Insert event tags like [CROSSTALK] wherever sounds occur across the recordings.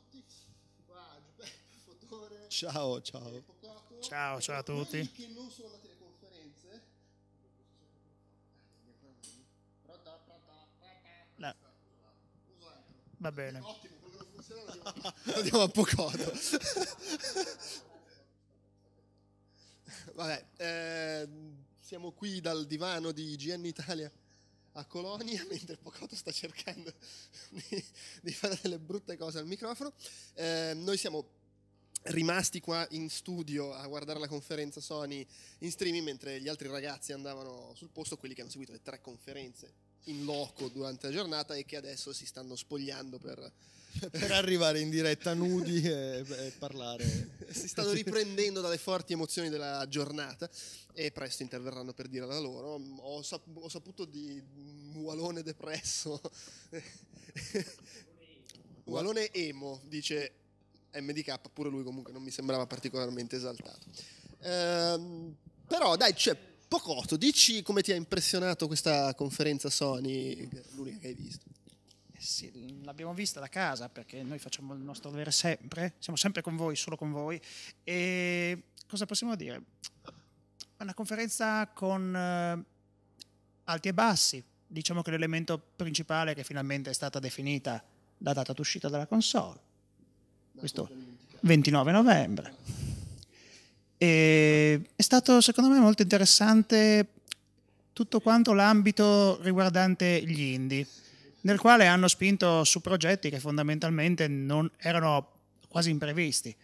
tutti. Qua Giuseppe, Fotore, Ciao, ciao. Pocotto. Ciao, ciao a Quelli tutti. che non sono andati alle conferenze. Pronta, pronta, pronta. No, va bene. Ottimo, quello che non funziona lo diamo a- [LAUGHS] lo diamo a Pocotto. Vabbè, ehm, siamo qui dal divano di GN Italia a Colonia, [LAUGHS] mentre Pocotto sta cercando di, di fare delle brutte cose al microfono. Ehm, noi siamo rimasti qua in studio a guardare la conferenza Sony in streaming, mentre gli altri ragazzi andavano sul posto, quelli che hanno seguito le tre conferenze in loco durante la giornata e che adesso si stanno spogliando per, Per arrivare in diretta nudi e, e parlare. si stanno riprendendo dalle forti emozioni della giornata e presto interverranno per dire la loro. Ho, sap- ho saputo di ualone depresso. [LAUGHS] ualone emo, dice MDK, pure lui comunque non mi sembrava particolarmente esaltato. Ehm, però dai, cioè, Pocotto, dici come ti ha impressionato questa conferenza Sony, l'unica che hai visto. Sì, l'abbiamo vista da casa perché noi facciamo il nostro dovere sempre, siamo sempre con voi, solo con voi. E cosa possiamo dire? Una conferenza con eh, alti e bassi. Diciamo che l'elemento principale è che finalmente è stata definita la data d'uscita della console, questo 29 novembre. E è stato secondo me molto interessante tutto quanto l'ambito riguardante gli indie nel quale hanno spinto su progetti che fondamentalmente non erano quasi imprevisti.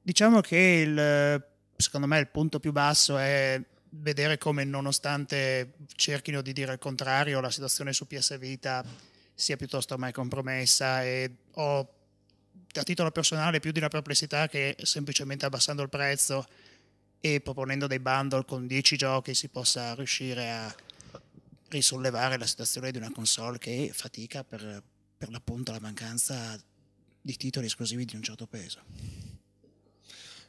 Diciamo che il, secondo me il punto più basso è vedere come nonostante cerchino di dire il contrario, la situazione su PS Vita sia piuttosto ormai compromessa e ho a titolo personale più di una perplessità che semplicemente abbassando il prezzo e proponendo dei bundle con 10 giochi si possa riuscire a risollevare la situazione di una console che fatica per, per l'appunto la mancanza di titoli esclusivi di un certo peso.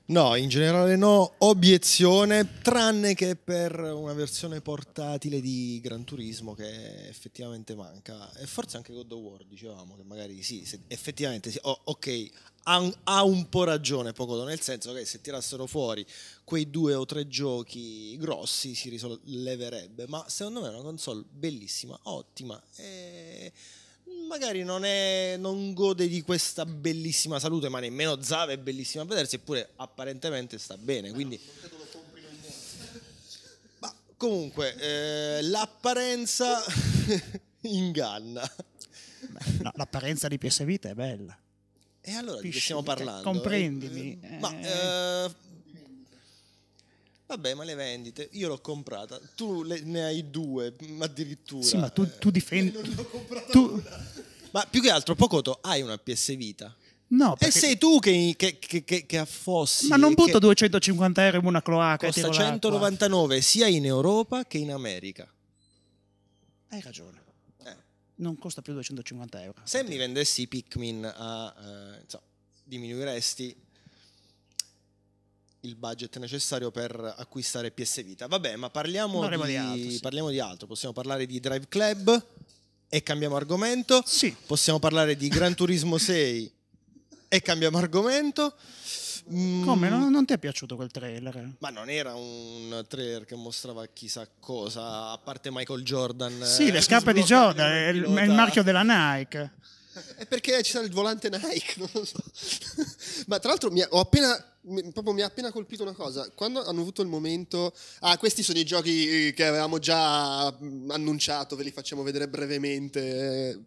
No, in generale no, obiezione, tranne che per una versione portatile di Gran Turismo che effettivamente manca. E forse anche God of War, dicevamo, che magari sì, effettivamente sì. Oh, ok, ha, un- ha un po' ragione Pocoto, nel senso che se tirassero fuori quei due o tre giochi grossi si risolleverebbe, ma secondo me è una console bellissima, ottima e magari non, è, non gode di questa bellissima salute, ma nemmeno Zava è bellissima a vedersi, eppure apparentemente sta bene. Quindi... Ma comunque, eh, l'apparenza [LAUGHS] inganna. Beh, no, l'apparenza di PS Vita è bella. E allora di che stiamo parlando? Comprendimi, Eh, Ma, eh. Vabbè, ma le vendite, io l'ho comprata, tu le- ne hai due addirittura. Sì, ma tu, Eh, tu difendi... Tu... ma più che altro, Pocoto, hai una PS Vita. No, E perché... sei tu che, che, che, che, affossi. Ma non e butto che 250 euro in una cloaca e Costa tiro l'acqua. 199 sia in Europa che in America. Hai ragione. Eh, Non costa più 250 euro. Se mi vendessi i Pikmin a... eh, insomma, diminuiresti il budget necessario per acquistare PS Vita. Vabbè, ma parliamo, di, di altro, sì. parliamo di altro. Possiamo parlare di Drive Club e cambiamo argomento. Sì. Possiamo parlare di Gran Turismo [LAUGHS] 6 e cambiamo argomento. Mm, Come? Non, non ti è piaciuto quel trailer? Ma non era un trailer che mostrava chissà cosa, a parte Michael Jordan. Sì, eh, le scarpe di Jordan, è il, il marchio della Nike. È perché ci sarà il volante Nike, non lo so. [LAUGHS] Ma tra l'altro mi ha, appena, mi- proprio mi ha appena colpito una cosa. Quando hanno avuto il momento... Ah, questi sono i giochi che avevamo già mm, annunciato, ve li facciamo vedere brevemente.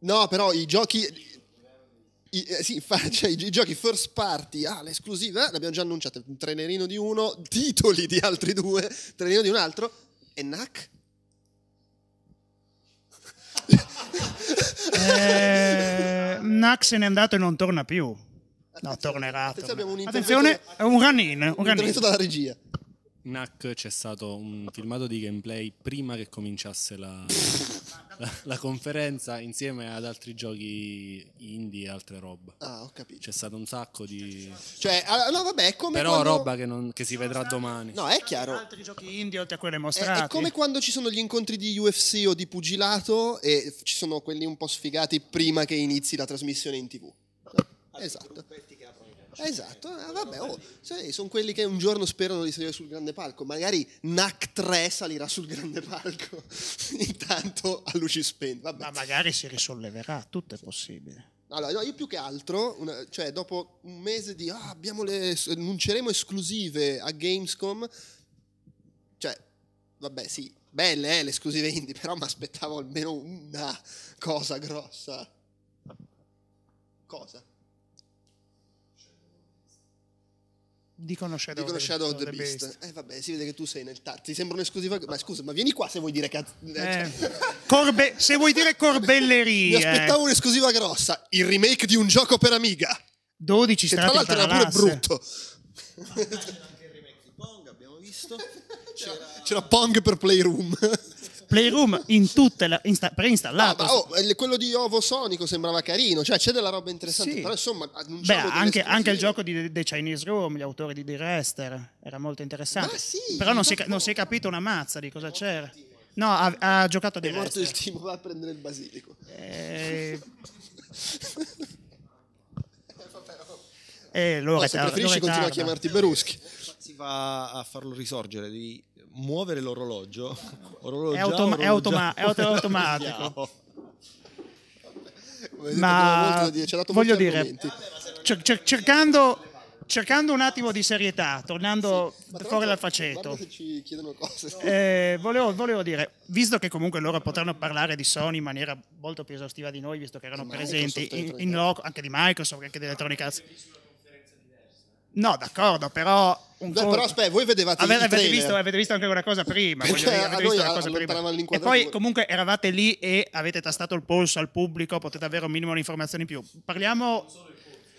No, però i giochi... I, eh, sì, fa- [LAUGHS] cioè, i, i giochi first party, ah, l'esclusiva, eh, l'abbiamo già annunciato. Un trainerino di uno, titoli di altri due, [LAUGHS] trainerino di un altro. E NAC? Eh, Nax se n'è andato e non torna più. No, tornerà. Attenzione, tornerà. abbiamo un Attenzione, intervento- è un run-in. Un intervento dalla regia. NAC c'è stato un filmato di gameplay prima che cominciasse la, [LAUGHS] la, la conferenza insieme ad altri giochi indie e altre robe. Ah, ho capito. C'è stato un sacco di... Cioè, ah, no, vabbè, è come Però quando... roba che, non- che si vedrà domani. No, è chiaro. Altri giochi indie oltre a quelli È, mostrati. è come quando ci sono gli incontri di UFC o di pugilato e ci sono quelli un po' sfigati prima che inizi la trasmissione in tv. Esatto. Esatto, ah, vabbè, oh, sono quelli che un giorno sperano di salire sul grande palco. Magari NAC 3 salirà sul grande palco, [LAUGHS] intanto a luci spente. Vabbè. Ma magari si risolleverà, tutto è possibile. Allora, no, io più che altro, una- cioè dopo un mese di ah, abbiamo le, annunceremo esclusive a Gamescom, cioè, vabbè, sì, belle eh, le esclusive indie, [LAUGHS] però mi aspettavo almeno una cosa grossa. Cosa? Dicono Shadow, Dicono of the- Shadow of the, the Beast. Eh vabbè, si vede che tu sei nel tar. Ti sembra un'esclusiva. Ma scusa, ma vieni qua se vuoi dire cazzo. Eh, cioè, corbe- se vuoi dire [LAUGHS] mi corbellerie, aspettavo un'esclusiva grossa. Il remake di un gioco per Amiga. 12 Che tra l'altro era pure brutto. Anche il remake di Pong abbiamo visto. C'era Pong per Playroom. Playroom in tutte le insta- Ah, preinstallato. ma oh, eh, quello di Ovo Sonico sembrava carino, cioè c'è della roba interessante, Sì. però insomma Beh, anche, anche il gioco di The Chinese Room, gli autori di The Rester, era molto interessante. Ma sì, Però non si, non si è capito una mazza di cosa c'era. No, ha, ha giocato È The morto il team, va a prendere il basilico. Eh, e loro Oh, se preferisci continua a chiamarti Beruschi. Si va a farlo risorgere, devi muovere l'orologio. [LAUGHS] Orologio È automa- è automa- è auto- automatico. [LAUGHS] Ma dire, voglio dire, cer- cer- cercando, cercando un attimo di serietà, tornando tra fuori dal faceto, eh, volevo, volevo dire, visto che comunque loro potranno parlare di Sony in maniera molto più esaustiva di noi, visto che erano presenti in, in loco, anche di Microsoft, anche di Electronic Arts. No, d'accordo, però... Un Beh, però aspetta, voi vedevate Avete, il avete visto, avete visto anche una cosa prima. Perché voglio dire, avete visto una cosa prima. E poi comunque eravate lì e avete tastato il polso al pubblico, potete avere un minimo di informazioni in più. Parliamo,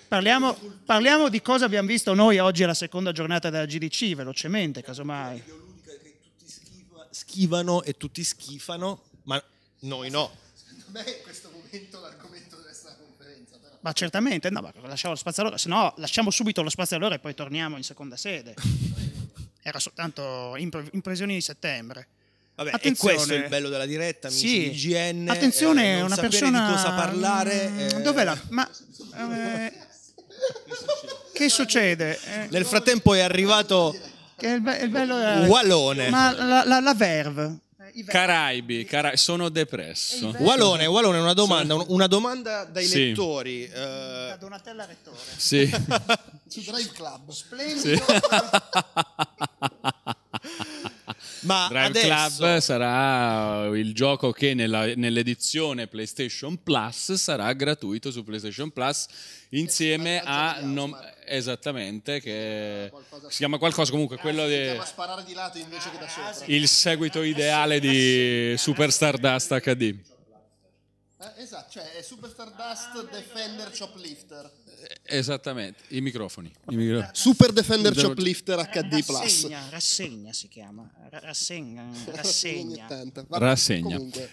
parliamo, parliamo di cosa abbiamo visto noi oggi alla seconda giornata della GDC, velocemente, casomai. L'unica che tutti schifa- schivano e tutti schifano, ma noi no. Secondo me in questo momento l'argomento deve essere la conferenza. Però. Ma certamente, no, ma lasciamo lo spazio allora, se no lasciamo subito lo spazio allora e poi torniamo in seconda sede. [LAUGHS] Era soltanto impre- impressioni di settembre. Vabbè, Attenzione. e questo è il bello della diretta, amici Sì. di IGN. Attenzione, eh, una persona. di cosa parlare. Mm, eh, Dov'è la. Ma. eh, che succede? Eh, Nel frattempo è arrivato che il, be- il bello è- Wallone. Ma la, la, la Verve. Caraibi, Cara- sono depresso. Wallone, Wallone, una domanda, un- una domanda dai Sì. lettori. eh, Da Donatella Rettore. Sì. Su Drive Club. Splendido. [LAUGHS] ma Drive adesso, Club sarà il gioco che nella- nell'edizione PlayStation Plus sarà gratuito su PlayStation Plus insieme a non- esattamente che si chiama qualcosa comunque quello Si di sparare di lato invece che da sopra. il seguito ideale di Super Stardust HD. Eh, esatto, cioè è Super Stardust Defender Choplifter. Esattamente, i microfoni. I micro- Super Defender Devo- Choplifter HD Plus. Rassegna, rassegna si chiama. Ra- Rassegna. [LAUGHS] Rassegna. 80. Vabbè, Rassegna. Comunque.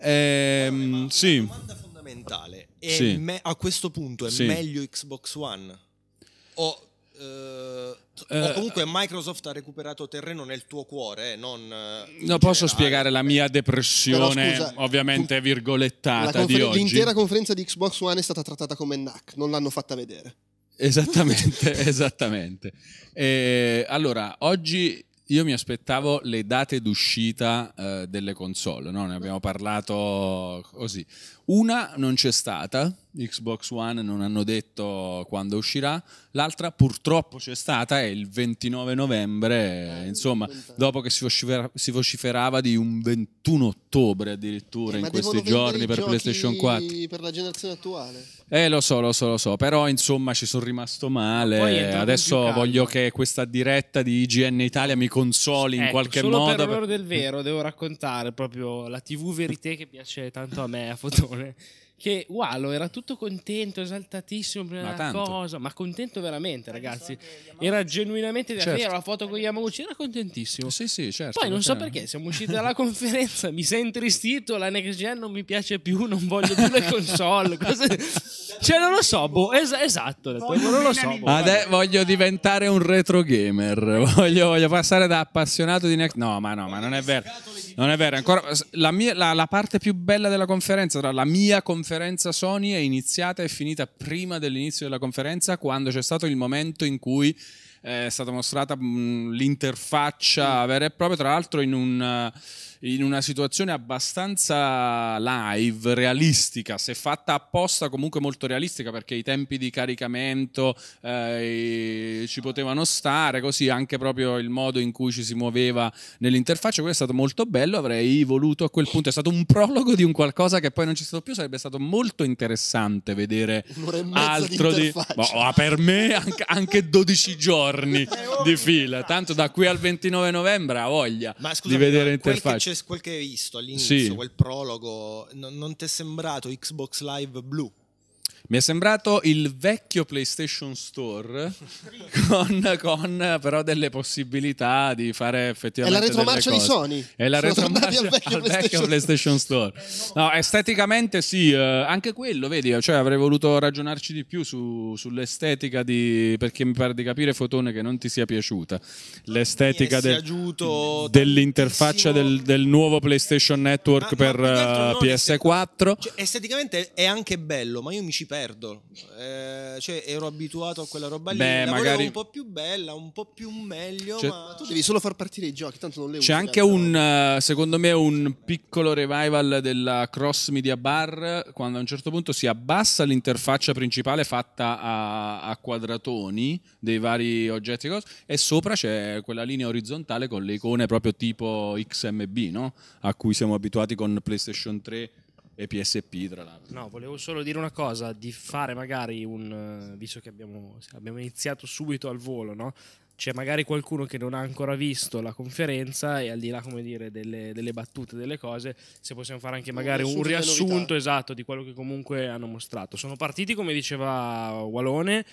Ehm, sì. domanda fondamentale. È Sì. me- a questo punto è Sì. meglio Xbox One? O, o comunque Microsoft ha recuperato terreno nel tuo cuore, eh, non... eh, No, posso generale? spiegare la mia depressione, scusa, ovviamente La virgolettata di oggi? L'intera conferenza di Xbox One è stata trattata come NAC, non l'hanno fatta vedere. Esattamente, [LAUGHS] esattamente. Eh, allora, oggi io mi aspettavo le date d'uscita eh, delle console, no? ne abbiamo parlato così. Una non c'è stata, Xbox One non hanno detto quando uscirà, l'altra purtroppo c'è stata, è il 29 novembre, Eh, insomma, vent'anni. dopo che si, vocifera- si vociferava di un 21 ottobre addirittura Eh, in questi giorni per PlayStation 4. Per la generazione attuale. Eh, lo so, lo so, lo so, però insomma ci sono rimasto male. Adesso voglio che questa diretta di IGN Italia mi consoli in Ecco, qualche solo modo. per l'oro del vero devo raccontare proprio la TV Verité che piace tanto a me, a Fotone, che Walo era tutto contento, esaltatissimo prima Ma della cosa, ma contento veramente, ragazzi. Era genuinamente Certo. era la foto con Yamaguchi, era contentissimo. Sì, sì, certo. Poi non so perché siamo usciti [LAUGHS] dalla conferenza, mi sei intristito, la next gen non mi piace più, non voglio più le [LAUGHS] console. cose- Cioè non lo so, boh, es- esatto, detto, Voglio non lo so. boh, Nintendo. vabbè. Ade- voglio diventare un retro gamer. [LAUGHS] Voglio, voglio passare da appassionato di next. No, ma no, ma non è vero. Non è vero. Ancora, la, mia- la- la parte più bella della conferenza, tra la mia conferenza Sony, è iniziata e finita prima dell'inizio della conferenza, quando c'è stato il momento in cui eh, è stata mostrata l'interfaccia vera e propria, tra l'altro in un. In una situazione abbastanza live, realistica, se fatta apposta comunque molto realistica perché i tempi di caricamento eh, ci potevano stare, così anche proprio il modo in cui ci si muoveva nell'interfaccia, questo è stato molto bello, avrei voluto a quel punto, è stato un prologo di un qualcosa che poi non c'è stato più, sarebbe stato molto interessante vedere altro di interfaccia. Boh, per me anche, anche 12 giorni [LAUGHS] di fila, tanto da qui al 29 novembre ha voglia Ma di vedere quel c'è- quel che hai visto all'inizio, Sì. quel prologo, non, non ti è sembrato Xbox Live Blue? Mi è sembrato il vecchio PlayStation Store con, con però delle possibilità di fare È la effettivamente retromarcia di. Sony. È la Sono retromarcia al vecchio al vecchio PlayStation PlayStation Store. No, esteticamente sì, eh, anche quello, vedi, cioè avrei voluto ragionarci di più su- sull'estetica di perché mi pare di capire Fotone che non ti sia piaciuta. L'estetica del- dell'interfaccia del, del nuovo PlayStation Network Ma- ma per più che altro eh, non PS4. Cioè, esteticamente è anche bello, ma io mi ci perdo. Eh, cioè, ero abituato a quella roba lì. Beh, la magari- un po' più bella, un po' più meglio. Cioè- ma... Tu devi solo far partire i giochi, tanto non le C'è usi, anche cazzo. un, eh, secondo me, un piccolo revival della cross media bar quando a un certo punto si abbassa l'interfaccia principale fatta a, a quadratoni dei vari oggetti e cose, e sopra c'è quella linea orizzontale con le icone proprio tipo XMB, no? A cui siamo abituati con PlayStation 3 e PSP, tra l'altro. No, volevo solo dire una cosa, di fare magari un... eh, visto che abbiamo, abbiamo iniziato subito al volo, no? C'è magari qualcuno che non ha ancora visto la conferenza e al di là, come dire, delle, delle battute, delle cose, se possiamo fare anche Un magari un riassunto delle riassunto esatto di quello che comunque hanno mostrato. Sono partiti, come diceva Walone,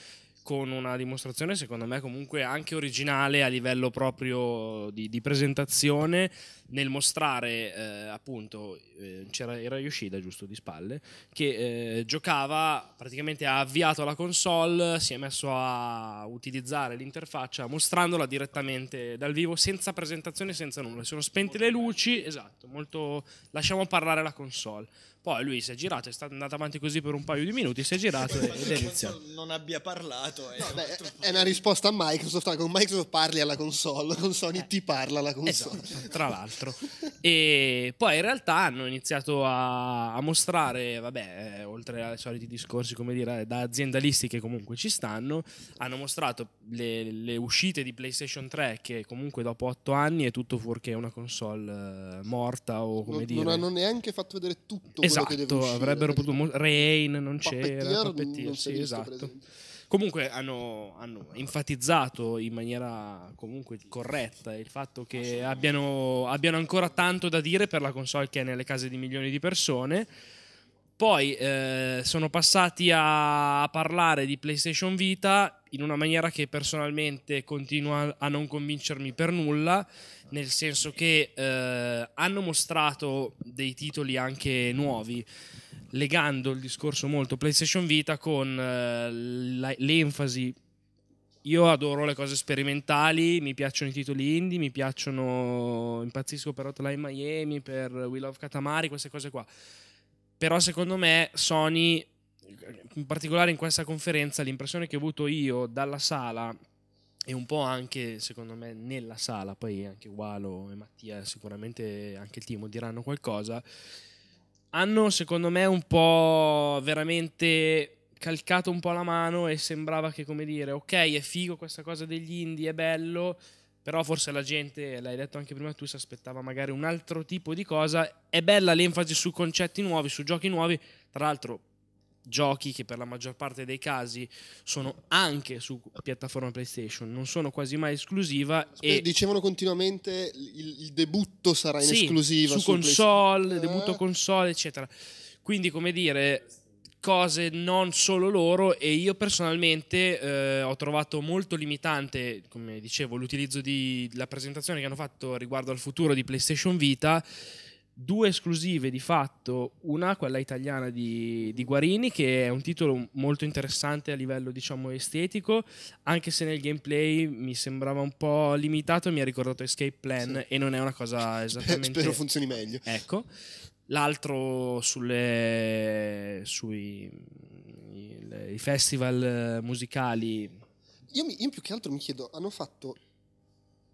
con una dimostrazione secondo me comunque anche originale a livello proprio di, di presentazione nel mostrare eh, appunto eh, c'era era Yoshida giusto di spalle che eh, giocava praticamente ha avviato la console si è messo a utilizzare l'interfaccia mostrandola direttamente dal vivo senza presentazione senza nulla. Sono spente le luci esatto molto lasciamo parlare la console poi lui si è girato è stato andato avanti così per un paio di minuti si è girato ed è iniziato non abbia parlato. eh. Beh, è una risposta a Microsoft. Con Microsoft parli alla console, con Sony ti parla la console. Esatto, tra l'altro. E poi in realtà hanno iniziato a, a mostrare, vabbè, eh, oltre ai soliti discorsi, come dire, da aziendalisti che comunque ci stanno, hanno mostrato le, le uscite di PlayStation 3 che comunque dopo otto anni è tutto fuorché una console eh, morta o come Non, dire... non hanno neanche fatto vedere tutto deve Esatto, avrebbero potuto... mo- Rain non c'era, Puppeteer, non sì, visto, esatto. Comunque hanno, hanno enfatizzato in maniera comunque corretta il fatto che abbiano, abbiano ancora tanto da dire per la console che è nelle case di milioni di persone. Poi eh, sono passati a parlare di PlayStation Vita in una maniera che personalmente continua a non convincermi per nulla, nel senso che eh, hanno mostrato dei titoli anche nuovi, legando il discorso molto PlayStation Vita con eh, l'enfasi. Io adoro le cose sperimentali, mi piacciono i titoli indie, mi piacciono, impazzisco per Hotline Miami, per We Love Katamari, queste cose qua. Però secondo me Sony, in particolare in questa conferenza, l'impressione che ho avuto io dalla sala e un po' anche secondo me nella sala, poi anche Walo e Mattia, sicuramente anche il Timo diranno qualcosa, hanno secondo me un po' veramente calcato un po' la mano e sembrava che come dire ok è figo questa cosa degli indie è bello però forse la gente l'hai detto anche prima tu si aspettava magari un altro tipo di cosa. È bella l'enfasi su concetti nuovi su giochi nuovi. Tra l'altro giochi che per la maggior parte dei casi sono anche su piattaforma PlayStation non sono quasi mai esclusiva E e dicevano continuamente il, il debutto sarà in sì, esclusiva su sul console, debutto Eh, console, eccetera. Quindi, come dire, cose non solo loro e io personalmente eh, ho trovato molto limitante, come dicevo, l'utilizzo della presentazione che hanno fatto riguardo al futuro di PlayStation Vita due esclusive di fatto, una quella italiana di, di, Guarini che è un titolo molto interessante a livello diciamo estetico, anche se nel gameplay mi sembrava un po' limitato, mi ha ricordato Escape Plan sì. e non è una cosa [LAUGHS] esattamente... Spero funzioni meglio. Ecco, l'altro sulle, sui i, festival musicali... Io, mi, io più che altro mi chiedo, hanno fatto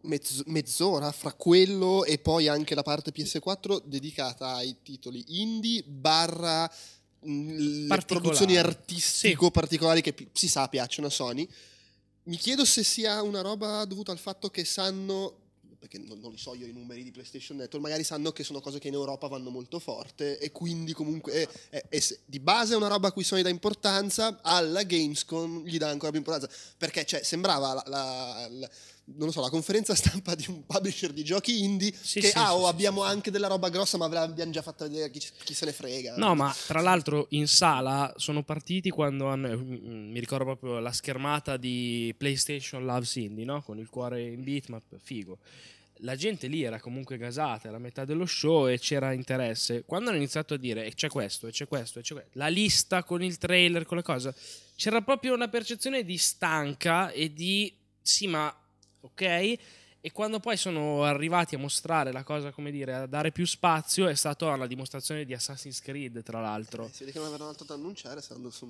mezz- mezz'ora fra quello e poi anche la parte PS4 dedicata ai titoli indie barra mh, le produzioni artistico sì. particolari che si sa piacciono a Sony. Mi chiedo se sia una roba dovuta al fatto che sanno perché non, non, li so io i numeri di PlayStation Network, magari sanno che sono cose che in Europa vanno molto forte e quindi comunque è, è, è, di base è una roba a cui Sony dà importanza, alla Gamescom gli dà ancora più importanza, perché cioè, sembrava la, la, la non lo so, la conferenza stampa di un publisher di giochi indie sì, che sì, ah, oh, sì, abbiamo anche della roba grossa, ma ve l'abbiamo già fatta vedere chi, chi, se ne frega. No, ma tra l'altro in sala sono partiti quando hanno, eh, mi ricordo proprio la schermata di PlayStation Loves Indie, no? Con il cuore in bitmap, figo. La gente lì era comunque gasata, era metà dello show e c'era interesse. Quando hanno iniziato a dire e c'è questo, e c'è questo, e c'è questo, la lista con il trailer, con le cose, c'era proprio una percezione di stanca e di sì, ma ok? E quando poi sono arrivati a mostrare la cosa, come dire, a dare più spazio, è stata la dimostrazione di Assassin's Creed, tra l'altro. Eh, si vede che non avevano altro da annunciare.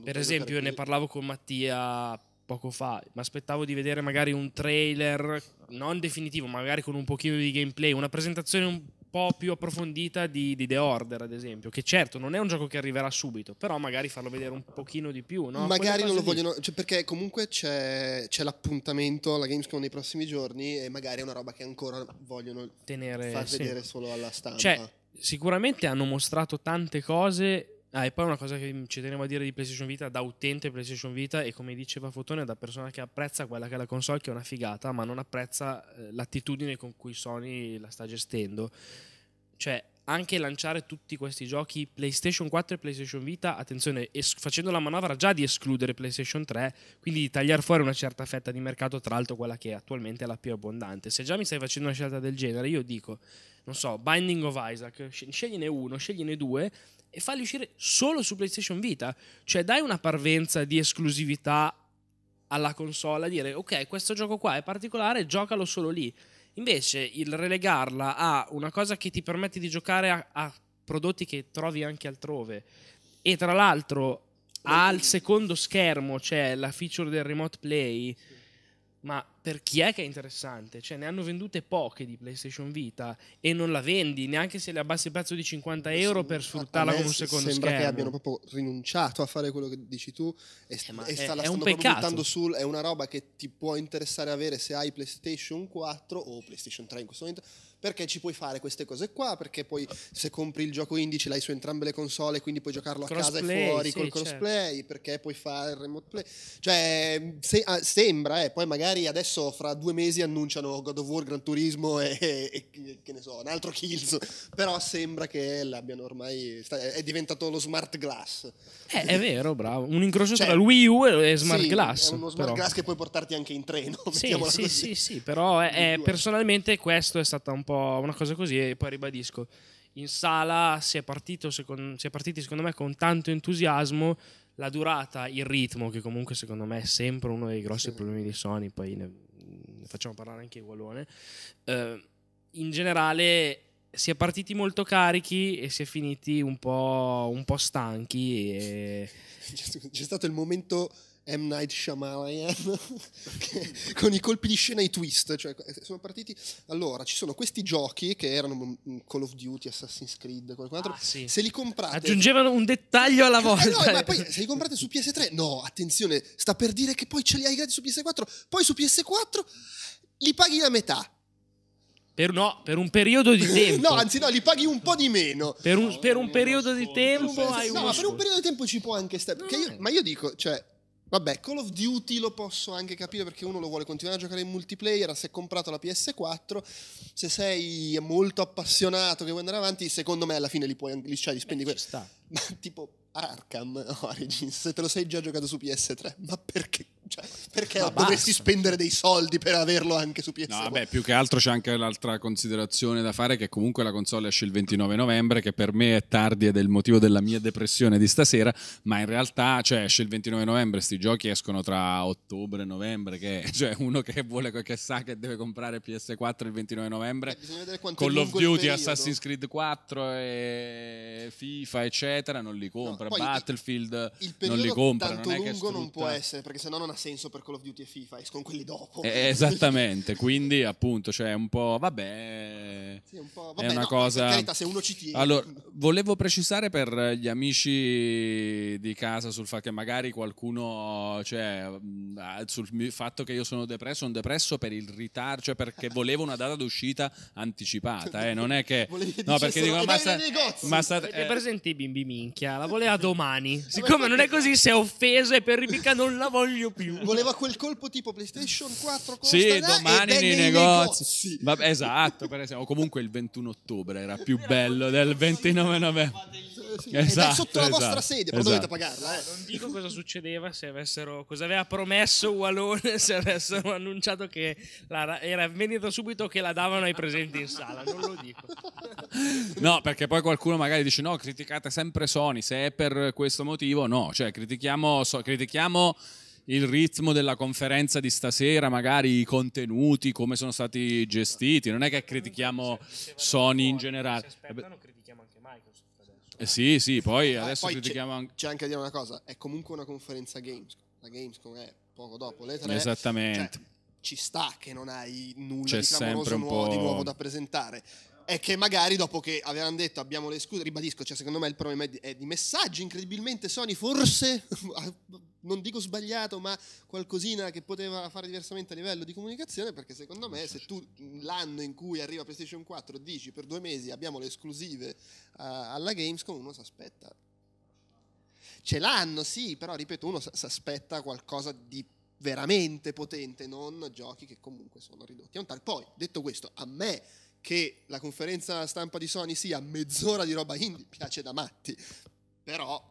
Per esempio, ne parlavo con Mattia poco fa, mi aspettavo di vedere magari un trailer, non definitivo, magari con un pochino di gameplay, una presentazione un po' più approfondita di, di, The Order, ad esempio. Che certo non è un gioco che arriverà subito, però magari farlo vedere un pochino di più. No? Magari non lo vogliono, cioè perché comunque c'è, c'è, l'appuntamento alla Gamescom nei prossimi giorni e magari è una roba che ancora vogliono Tenere, far vedere solo alla stampa. Cioè, sicuramente hanno mostrato tante cose Ah, e poi una cosa che ci tenevo a dire di PlayStation Vita da utente PlayStation Vita e come diceva Fotone da persona che apprezza quella che è la console che è una figata ma non apprezza eh, l'attitudine con cui Sony la sta gestendo. Cioè anche lanciare tutti questi giochi PlayStation 4 e PlayStation Vita attenzione es- facendo la manovra già di escludere PlayStation 3 quindi di tagliare fuori una certa fetta di mercato tra l'altro quella che attualmente è la più abbondante se già mi stai facendo una scelta del genere io dico non so Binding of Isaac scegliene uno scegliene due e falli uscire solo su PlayStation Vita. Cioè dai una parvenza di esclusività alla console a dire ok questo gioco qua è particolare, giocalo solo lì. Invece il relegarla a una cosa che ti permette di giocare a, a prodotti che trovi anche altrove. E tra l'altro al secondo schermo c'è la feature del remote play ma per chi è che è interessante? Cioè, ne hanno vendute poche di PlayStation Vita e non la vendi neanche se le abbassi il prezzo di 50 euro per sfruttarla come un secondo sembra. Sembra che abbiano proprio rinunciato a fare quello che dici tu e, eh, e sta, è, la è stanno buttando su. È una roba che ti può interessare avere se hai PlayStation 4 o PlayStation 3 in questo momento perché ci puoi fare queste cose qua, perché poi se compri il gioco indie ce l'hai su entrambe le console, quindi puoi giocarlo a casa e fuori sì, col crossplay, certo. perché puoi fare il remote play. Cioè, se, ah, sembra, eh, poi magari adesso fra due mesi annunciano God of War, Gran Turismo e, e, e che ne so, un altro Kills, però sembra che l'abbiano ormai, è diventato lo smart glass. Eh, è vero, bravo, un incrocio cioè, tra Wii U e smart sì, glass. È uno smart però. glass che puoi portarti anche in treno. [LAUGHS] Sì, sì, sì, sì, però è, è, personalmente questo è stata un po' una cosa così e poi ribadisco, in sala si è, partito, secondo, si è partiti secondo me con tanto entusiasmo, la durata, il ritmo che comunque secondo me è sempre uno dei grossi sì. problemi di Sony, poi ne, ne facciamo parlare anche Igualone, eh, in generale si è partiti molto carichi e si è finiti un po', un po stanchi. E... C'è stato il momento M. Night Shyamalan [LAUGHS] con i colpi di scena e i twist cioè sono partiti allora ci sono questi giochi che erano Call of Duty Assassin's Creed ah, sì. se li comprate aggiungevano un dettaglio alla volta eh no, ma poi se li comprate su PS3 no attenzione sta per dire che poi ce li hai gratis su PS4 poi su PS4 li paghi la metà per, no, per un periodo di [LAUGHS] tempo. no, anzi, no, li paghi un po' di meno. Per un, per un periodo di tempo hai No, ma per un periodo di tempo ci può anche stare. Io, ma io dico, cioè, Vabbè, Call of Duty lo posso anche capire perché uno lo vuole continuare a giocare in multiplayer, se hai comprato la PS4, se sei molto appassionato che vuoi andare avanti, secondo me alla fine li puoi li, cioè, li spendi Beh. [LAUGHS] Ma tipo Arkham Origins, se te lo sei già giocato su PS3, ma perché? Cioè, perché Ma dovresti basta. spendere dei soldi per averlo anche su PS4? No, vabbè, più che altro c'è anche l'altra considerazione da fare che comunque la console esce il 29 novembre, che per me è tardi ed è il motivo della mia depressione di stasera, ma in realtà cioè, esce il 29 novembre, sti giochi escono tra ottobre e novembre, che [LAUGHS] cioè uno che vuole che sa che deve comprare PS4 il 29 novembre Eh, è Call of il Duty. Assassin's Creed 4 e FIFA, eccetera, non li compra. poi Battlefield Il non periodo li compra. tanto non è che lungo non sfrutta- può essere, perché sennò non ha senso per Call of Duty e FIFA, escono quelli dopo. Eh, esattamente, quindi appunto, cioè un po', vabbè, Sì, un po', è vabbè, una no, cosa... Carità, se uno ci tiene. Allora, volevo precisare per gli amici di casa sul fatto che magari qualcuno, cioè, mh, ah, sul fatto che io sono depresso, sono depresso per il ritardo, cioè perché [LAUGHS] volevo una data d'uscita anticipata, eh, non è che... [LAUGHS] No, perché dicessero, dico, "E ma, sta- nei negozi!" ma sta- Avete eh, presente i bimbi minchia? La voleva [LAUGHS] domani. Siccome non è così, si è offesa e per ripicca non la voglio più. Voleva quel colpo tipo PlayStation 4 costa Sì, domani è nei, nei negozi. Vabbè, esatto, per esempio. O comunque il 21 ottobre era più bello del 29 novembre. Sì, è Esatto, sotto la vostra esatto, sedia, però esatto. dovete pagarla. Eh. Non dico cosa succedeva se avessero. Cosa aveva promesso Walone [LAUGHS] se avessero annunciato che la- era venuto subito che la davano ai presenti in sala. Non lo dico. [LAUGHS] No, perché poi qualcuno magari dice no, criticate sempre Sony, se è per questo motivo no, cioè critichiamo, so- critichiamo il ritmo della conferenza di stasera, magari i contenuti, come sono stati gestiti, non è che critichiamo Sony in generale. Se aspettano, critichiamo anche Microsoft adesso. Eh, sì, sì, poi Eh, adesso poi critichiamo c'è, anche... c'è anche da dire una cosa, è comunque una conferenza Gamescom. La Gamescom è poco dopo le tre. Esattamente. Cioè, ci sta che non hai nulla C'è di clamoroso nuovo, di nuovo da presentare. È che magari dopo che avevano detto abbiamo le scuse, ribadisco, cioè secondo me il problema è di, è di messaggi, incredibilmente Sony forse, [LAUGHS] non dico sbagliato, ma qualcosina che poteva fare diversamente a livello di comunicazione, perché secondo me se tu l'anno in cui arriva PlayStation 4 dici per due mesi abbiamo le esclusive alla Gamescom, uno si aspetta. Ce l'hanno, sì, però ripeto, uno si aspetta qualcosa di veramente potente, non giochi che comunque sono ridotti a un tal. Poi, detto questo, a me che la conferenza stampa di Sony sia mezz'ora di roba indie piace da matti, però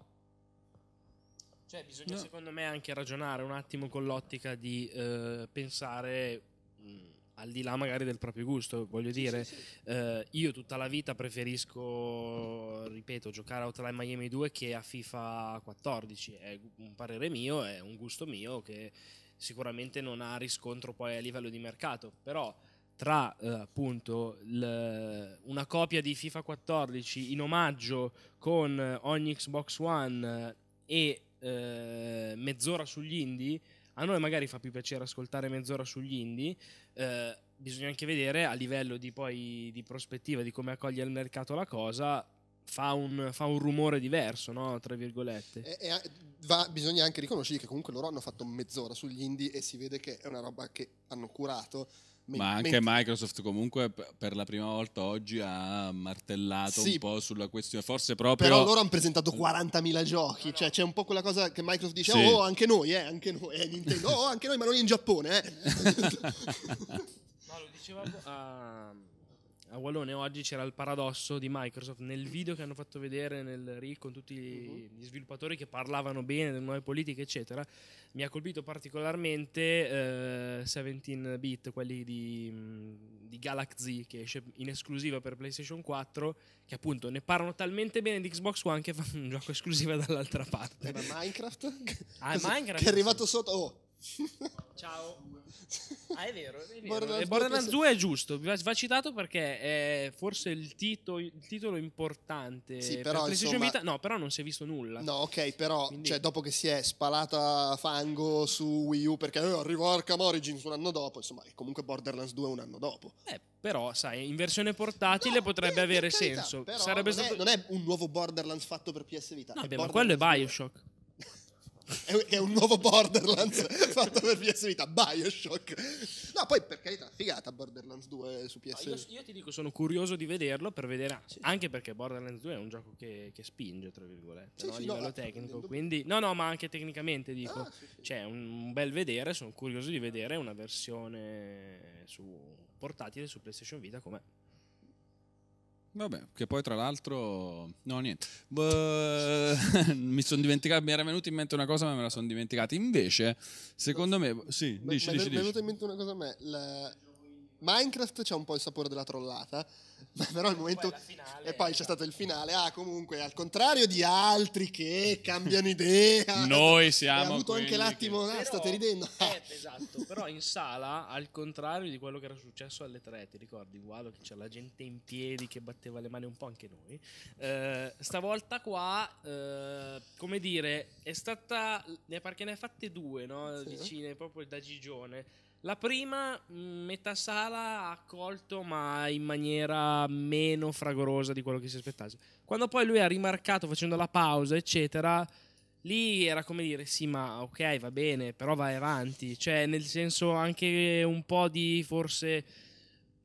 Cioè, bisogna secondo me anche ragionare un attimo con l'ottica di eh, pensare mh, al di là magari del proprio gusto. Voglio dire, eh, io tutta la vita preferisco, ripeto, giocare a Hotline Miami 2 che a FIFA 14. È un parere mio, è un gusto mio che sicuramente non ha riscontro poi a livello di mercato, però tra eh, appunto il- una copia di FIFA 14 in omaggio con eh, ogni Xbox One eh, e eh, mezz'ora sugli indie, a noi magari fa più piacere ascoltare mezz'ora sugli indie, eh, bisogna anche vedere a livello di, poi, di prospettiva di come accoglie il mercato la cosa, fa un, fa un rumore diverso, no? Tra virgolette. e- e- va- bisogna anche riconoscere che comunque loro hanno fatto mezz'ora sugli indie e si vede che è una roba che hanno curato. Ma anche Microsoft comunque per la prima volta oggi ha martellato Sì. un po' sulla questione, forse proprio... Però loro hanno presentato 40.000 giochi, cioè c'è un po' quella cosa che Microsoft dice, Sì. oh anche noi, eh, anche noi, eh, Nintendo, oh anche noi, ma non in Giappone, eh. [LAUGHS] No, lo dicevamo a, a Wallone oggi c'era il paradosso di Microsoft nel video che hanno fatto vedere nel reel con tutti gli sviluppatori che parlavano bene delle nuove politiche, eccetera. Mi ha colpito particolarmente eh, 17-bit, quelli di, di Galaxy che esce in esclusiva per PlayStation 4, che appunto ne parlano talmente bene di Xbox One che fanno un gioco esclusivo dall'altra parte. Era Minecraft? Ah, Minecraft, Che è arrivato sotto, oh. Ciao. Ah, è vero, è vero. Borderlands E Borderlands 2 2 è giusto, va, citato perché è forse il, tito- il titolo importante Sì, per però, PlayStation insomma- Vita. No, però non si è visto nulla. No, ok, però Quindi- cioè, dopo che si è spalata fango su Wii U perché eh, arriva Arkham Origins un anno dopo, insomma, è comunque Borderlands 2 un anno dopo. Eh, però, sai, in versione portatile No, potrebbe per- avere per carità, senso. però Sarebbe non, stato... è, non è un nuovo Borderlands fatto per PS Vita. No, è beh, ma quello è Borderlands 2. Bioshock. È, un nuovo Borderlands [LAUGHS] fatto per PS Vita, Bioshock. No, poi per carità, figata Borderlands 2 su PS. Io, io ti dico, sono curioso di vederlo per vedere, anche perché Borderlands 2 è un gioco che, che spinge, tra virgolette, Sì, no? a sì, no, livello ah, tecnico. Quindi, no, no, ma anche tecnicamente dico. Ah, sì, sì. C'è un, un bel vedere, sono curioso di vedere una versione su portatile su PlayStation Vita com'è. Vabbè, che poi tra l'altro... No, niente. Beh, [LAUGHS] mi sono dimenticato, mi era venuta in mente una cosa ma me la sono dimenticata. Invece, secondo me... Sì, Mi dici, è dici, dici. venuta in mente una cosa a me. la- Minecraft c'ha un po' il sapore della trollata, [LAUGHS] ma però al momento... finale- e poi c'è stato il finale. Ah, comunque, al contrario di altri che cambiano idea. [LAUGHS] Noi siamo ha avuto anche l'attimo, ah, Però- state ridendo. eh, [LAUGHS] esatto, però in sala, al contrario di quello che era successo alle tre, ti ricordi? Guarda che c'era la gente in piedi che batteva le mani un po' anche noi. Eh, stavolta qua, eh, come dire, è stata, ne- perché ne ha fatte due, no? Sì. Vicine, proprio da Gigione. La prima, mh, metà sala ha accolto, ma in maniera meno fragorosa di quello che si aspettasse. Quando poi lui ha rimarcato facendo la pausa, eccetera, lì era come dire: sì, ma ok, va bene, però vai avanti. Cioè, nel senso, anche un po' di forse.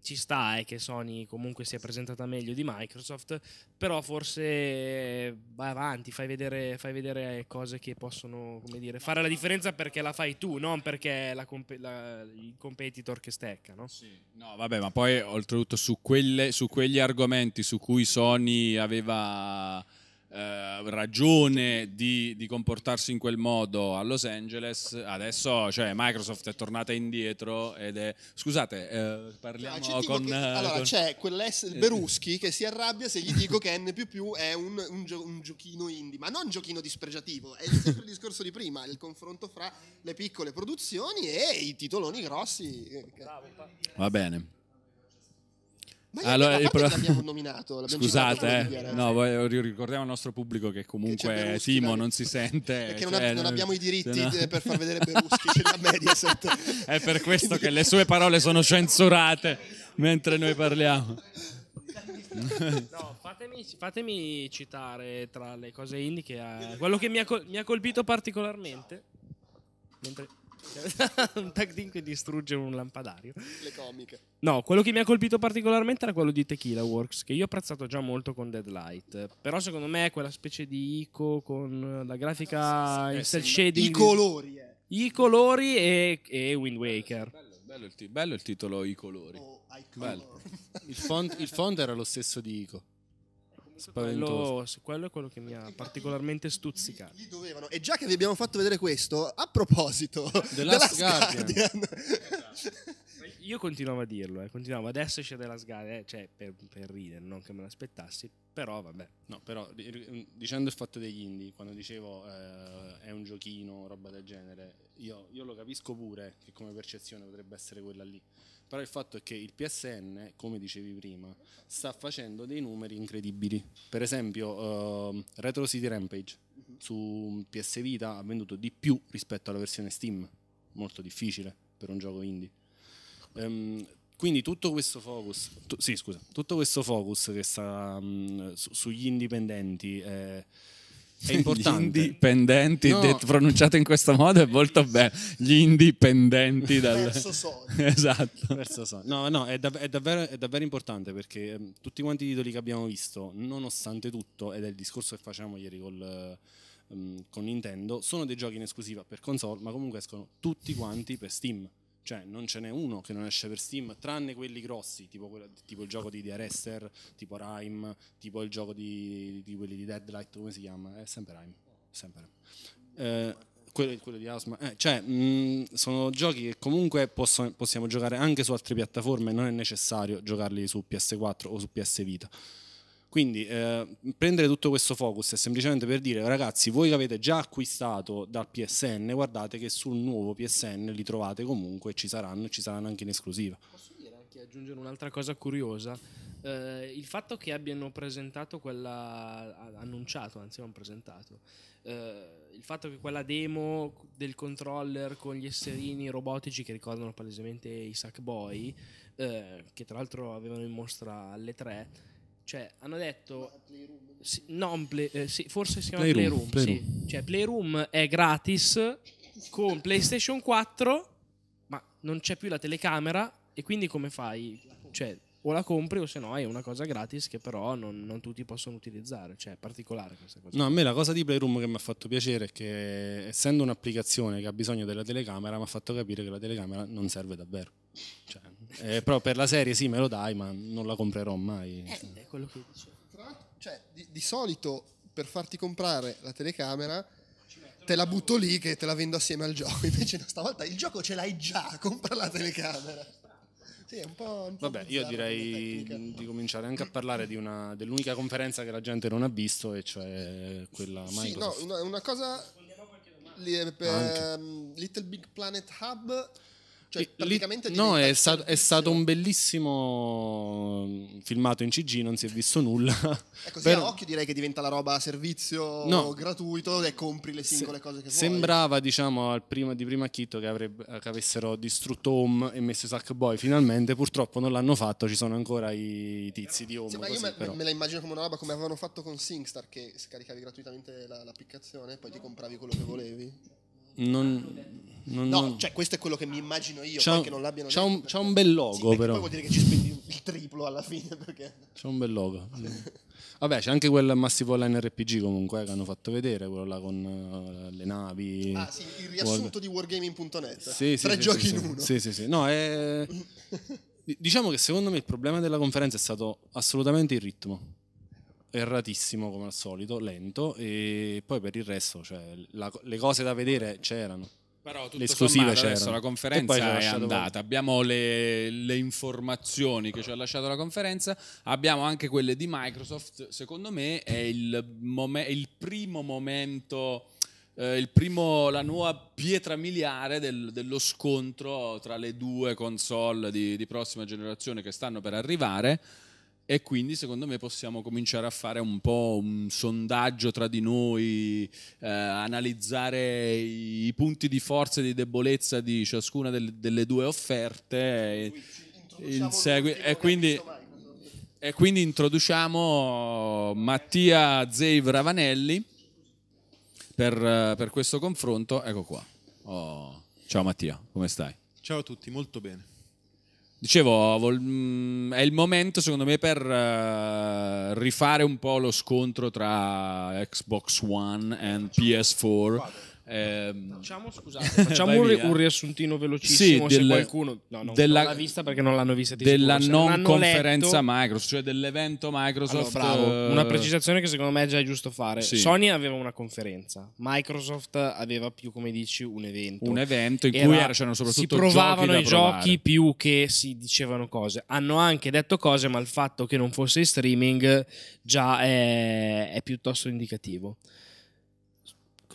Ci sta, eh, che Sony comunque sia presentata meglio di Microsoft, però forse eh, vai avanti, fai vedere, fai vedere cose che possono, dire, fare la differenza perché la fai tu, non perché la compe- la- il competitor che stecca, no? Sì, no, vabbè, ma poi oltretutto su, quelle- su quegli argomenti su cui Sony aveva eh, ragione di, di comportarsi in quel modo a Los Angeles, adesso cioè, Microsoft è tornata indietro ed è... Scusate, eh, Ah, parliamo tipo con... che- eh, allora con- c'è quell'S Beruschi che si arrabbia se gli dico che N è un, un gio- un giochino indie, ma non un giochino dispregiativo, è sempre il discorso di prima, il confronto fra le piccole produzioni e i titoloni grossi. Va bene. Ma Allora, il pro- l'abbiamo nominato, Scusate, eh. dire. no, ricordiamo al nostro pubblico che comunque Timo non si sente. Perché non, cioè, ab- non abbiamo i diritti no- eh, per far vedere [LAUGHS] Beruschi della Mediaset. È per questo che le sue parole sono censurate mentre noi parliamo. No, fatemi, fatemi citare tra le cose indie che ha- quello che mi ha, col- mi ha colpito particolarmente. Mentre [LAUGHS] un tag team che distrugge un lampadario. Le comiche. No, quello che mi ha colpito particolarmente era quello di Tequila Works, che io ho apprezzato già molto con Deadlight. Però secondo me è quella specie di ico con la grafica in cel shading. I colori, eh. I colori e, e Wind Waker. Bello, bello il, ti- bello il titolo I colori. Oh, I Bello. color. Il font, il font era lo stesso di Ico. Quello, quello è quello che mi ha particolarmente stuzzicato. Li dovevano. E già che vi abbiamo fatto vedere questo, a proposito The Last Guardian. Guardian. Io continuavo a dirlo, eh, continuavo. Adesso esce della sgada, eh, cioè per, per ridere, non che me l'aspettassi, però vabbè. No, però ri- dicendo il fatto degli indie, quando dicevo eh, è un giochino, roba del genere, io, io lo capisco pure che come percezione potrebbe essere quella lì. Però il fatto è che il PSN, come dicevi prima, sta facendo dei numeri incredibili. Per esempio, ehm, Retro City Rampage su PS Vita ha venduto di più rispetto alla versione Steam. Molto difficile per un gioco indie. Ehm, quindi tutto questo focus, tu- sì, scusa, tutto questo focus che sta mm, su- sugli indipendenti è, è importante. Gli indipendenti, No. detto- pronunciato in questo modo è molto bello. Gli indipendenti dal... Verso Sony. [LAUGHS] esatto. Verso Sony. No, no, è, dav- è davvero, è davvero importante perché ehm, tutti quanti i titoli che abbiamo visto, nonostante tutto, ed è il discorso che facciamo ieri col, ehm, con Nintendo, sono dei giochi in esclusiva per console, ma comunque escono tutti quanti per Steam. Cioè, non ce n'è uno che non esce per Steam, tranne quelli grossi, tipo, tipo il gioco di The Arrester, tipo Rime, tipo il gioco di, di quelli di Deadlight, come si chiama? È sempre Rime. Sempre. Eh, quello, quello di Asma. Eh, cioè, mh, sono giochi che comunque possono- possiamo giocare anche su altre piattaforme, non è necessario giocarli su PS4 o su PS Vita. Quindi eh, prendere tutto questo focus è semplicemente per dire ragazzi, voi che avete già acquistato dal PSN, guardate che sul nuovo PSN li trovate comunque ci saranno ci saranno anche in esclusiva. Posso dire anche aggiungere un'altra cosa curiosa? Eh, il fatto che abbiano presentato quella, annunciato, anzi non presentato, eh, il fatto che quella demo del controller con gli esserini robotici che ricordano palesemente i Sackboy, eh, che tra l'altro avevano in mostra alle 3, cioè hanno detto... Sì, non Play- eh, sì, forse si chiama Playroom, Playroom, sì. Cioè Playroom è gratis con PlayStation 4, ma non c'è più la telecamera E quindi come fai? Cioè, o la compri o se no è una cosa gratis che però non, non tutti possono utilizzare. Cioè, è particolare questa cosa. No, a me la cosa di Playroom che mi ha fatto piacere è che essendo un'applicazione che ha bisogno della telecamera mi ha fatto capire che la telecamera non serve davvero. Cioè, eh, però per la serie sì me lo dai ma non la comprerò mai. Eh, è quello che dicevo. L'altro, cioè, di, di solito per farti comprare la telecamera te la butto lì che te la vendo assieme al gioco. [LAUGHS] Invece no, stavolta il gioco ce l'hai già, compra la telecamera. Sì, è un po'. un po' Vabbè, io direi di cominciare anche a parlare di una- dell'unica conferenza che la gente non ha visto e cioè quella Sì, no, Microsoft. una, una cosa. li- per, ehm, Little Big Planet Hub. Cioè, lì- praticamente no, è stato, è stato un bellissimo mm, filmato in CG, non si è visto nulla. Ecco, sì, [LAUGHS] Per- a occhio direi che diventa la roba a servizio No. gratuito e compri le singole Se- cose che vuoi. Sembrava, diciamo, al prima, di prima acchito che, avrebbe- che avessero distrutto Home e messo Sackboy finalmente. Purtroppo non l'hanno fatto, ci sono ancora i tizi di Home. Sì, ma io me, però. me la immagino come una roba come avevano fatto con SingStar che scaricavi gratuitamente la- l'applicazione e poi ti compravi quello che volevi. Non, non- No, non- cioè questo è quello che mi immagino io, C'ha che non l'abbiano c'ha un- c'ha un bel logo, Sì, però. Poi vuol dire che ci spendi il triplo alla fine perché... C'è un bel logo. Vabbè, c'è anche quel Massive Online RPG comunque eh, che hanno fatto vedere, quello là con eh, le navi. Ah sì, il riassunto di wargaming.net. Sì, sì, Tre sì, giochi in uno. Sì, sì, sì. No, è... di- Diciamo che secondo me il problema della conferenza è stato assolutamente il ritmo. Erratissimo come al solito, lento e poi per il resto, cioè, la- le cose da vedere c'erano. Però tutto Le esclusive sommato adesso la conferenza è andata. Abbiamo le, le informazioni che ci ha lasciato la conferenza, abbiamo anche quelle di Microsoft. Secondo me è il, mome- il primo momento, eh, il primo- la nuova pietra miliare del- dello scontro tra le due console di, di prossima generazione che stanno per arrivare. E quindi secondo me possiamo cominciare a fare un po' un sondaggio tra di noi, eh, analizzare i punti di forza e di debolezza di ciascuna del- delle due offerte. e- in segui- e quindi- E quindi introduciamo Mattia Zeiv Ravanelli per, per questo confronto. Ecco qua. Oh, Ciao Mattia, come stai? Ciao a tutti, molto bene. Dicevo, mm, è il momento secondo me per eh, rifare un po' lo scontro tra Xbox One e PS4. Ehm, Facciamo, scusate, [LAUGHS] facciamo un, un riassuntino velocissimo Sì, se del- qualcuno no, non, della- non l'ha vista perché non l'hanno vista di della sicuro. Se non conferenza letto- Microsoft, cioè dell'evento Microsoft. Allora, eh, Una precisazione che secondo me è già giusto fare. Sì. Sony aveva una conferenza, Microsoft aveva più, come dici, un evento. un evento in Era- cui era- c'erano soprattutto si provavano giochi i giochi più che si dicevano cose. Hanno anche detto cose, ma il fatto che non fosse in streaming già è, è piuttosto indicativo.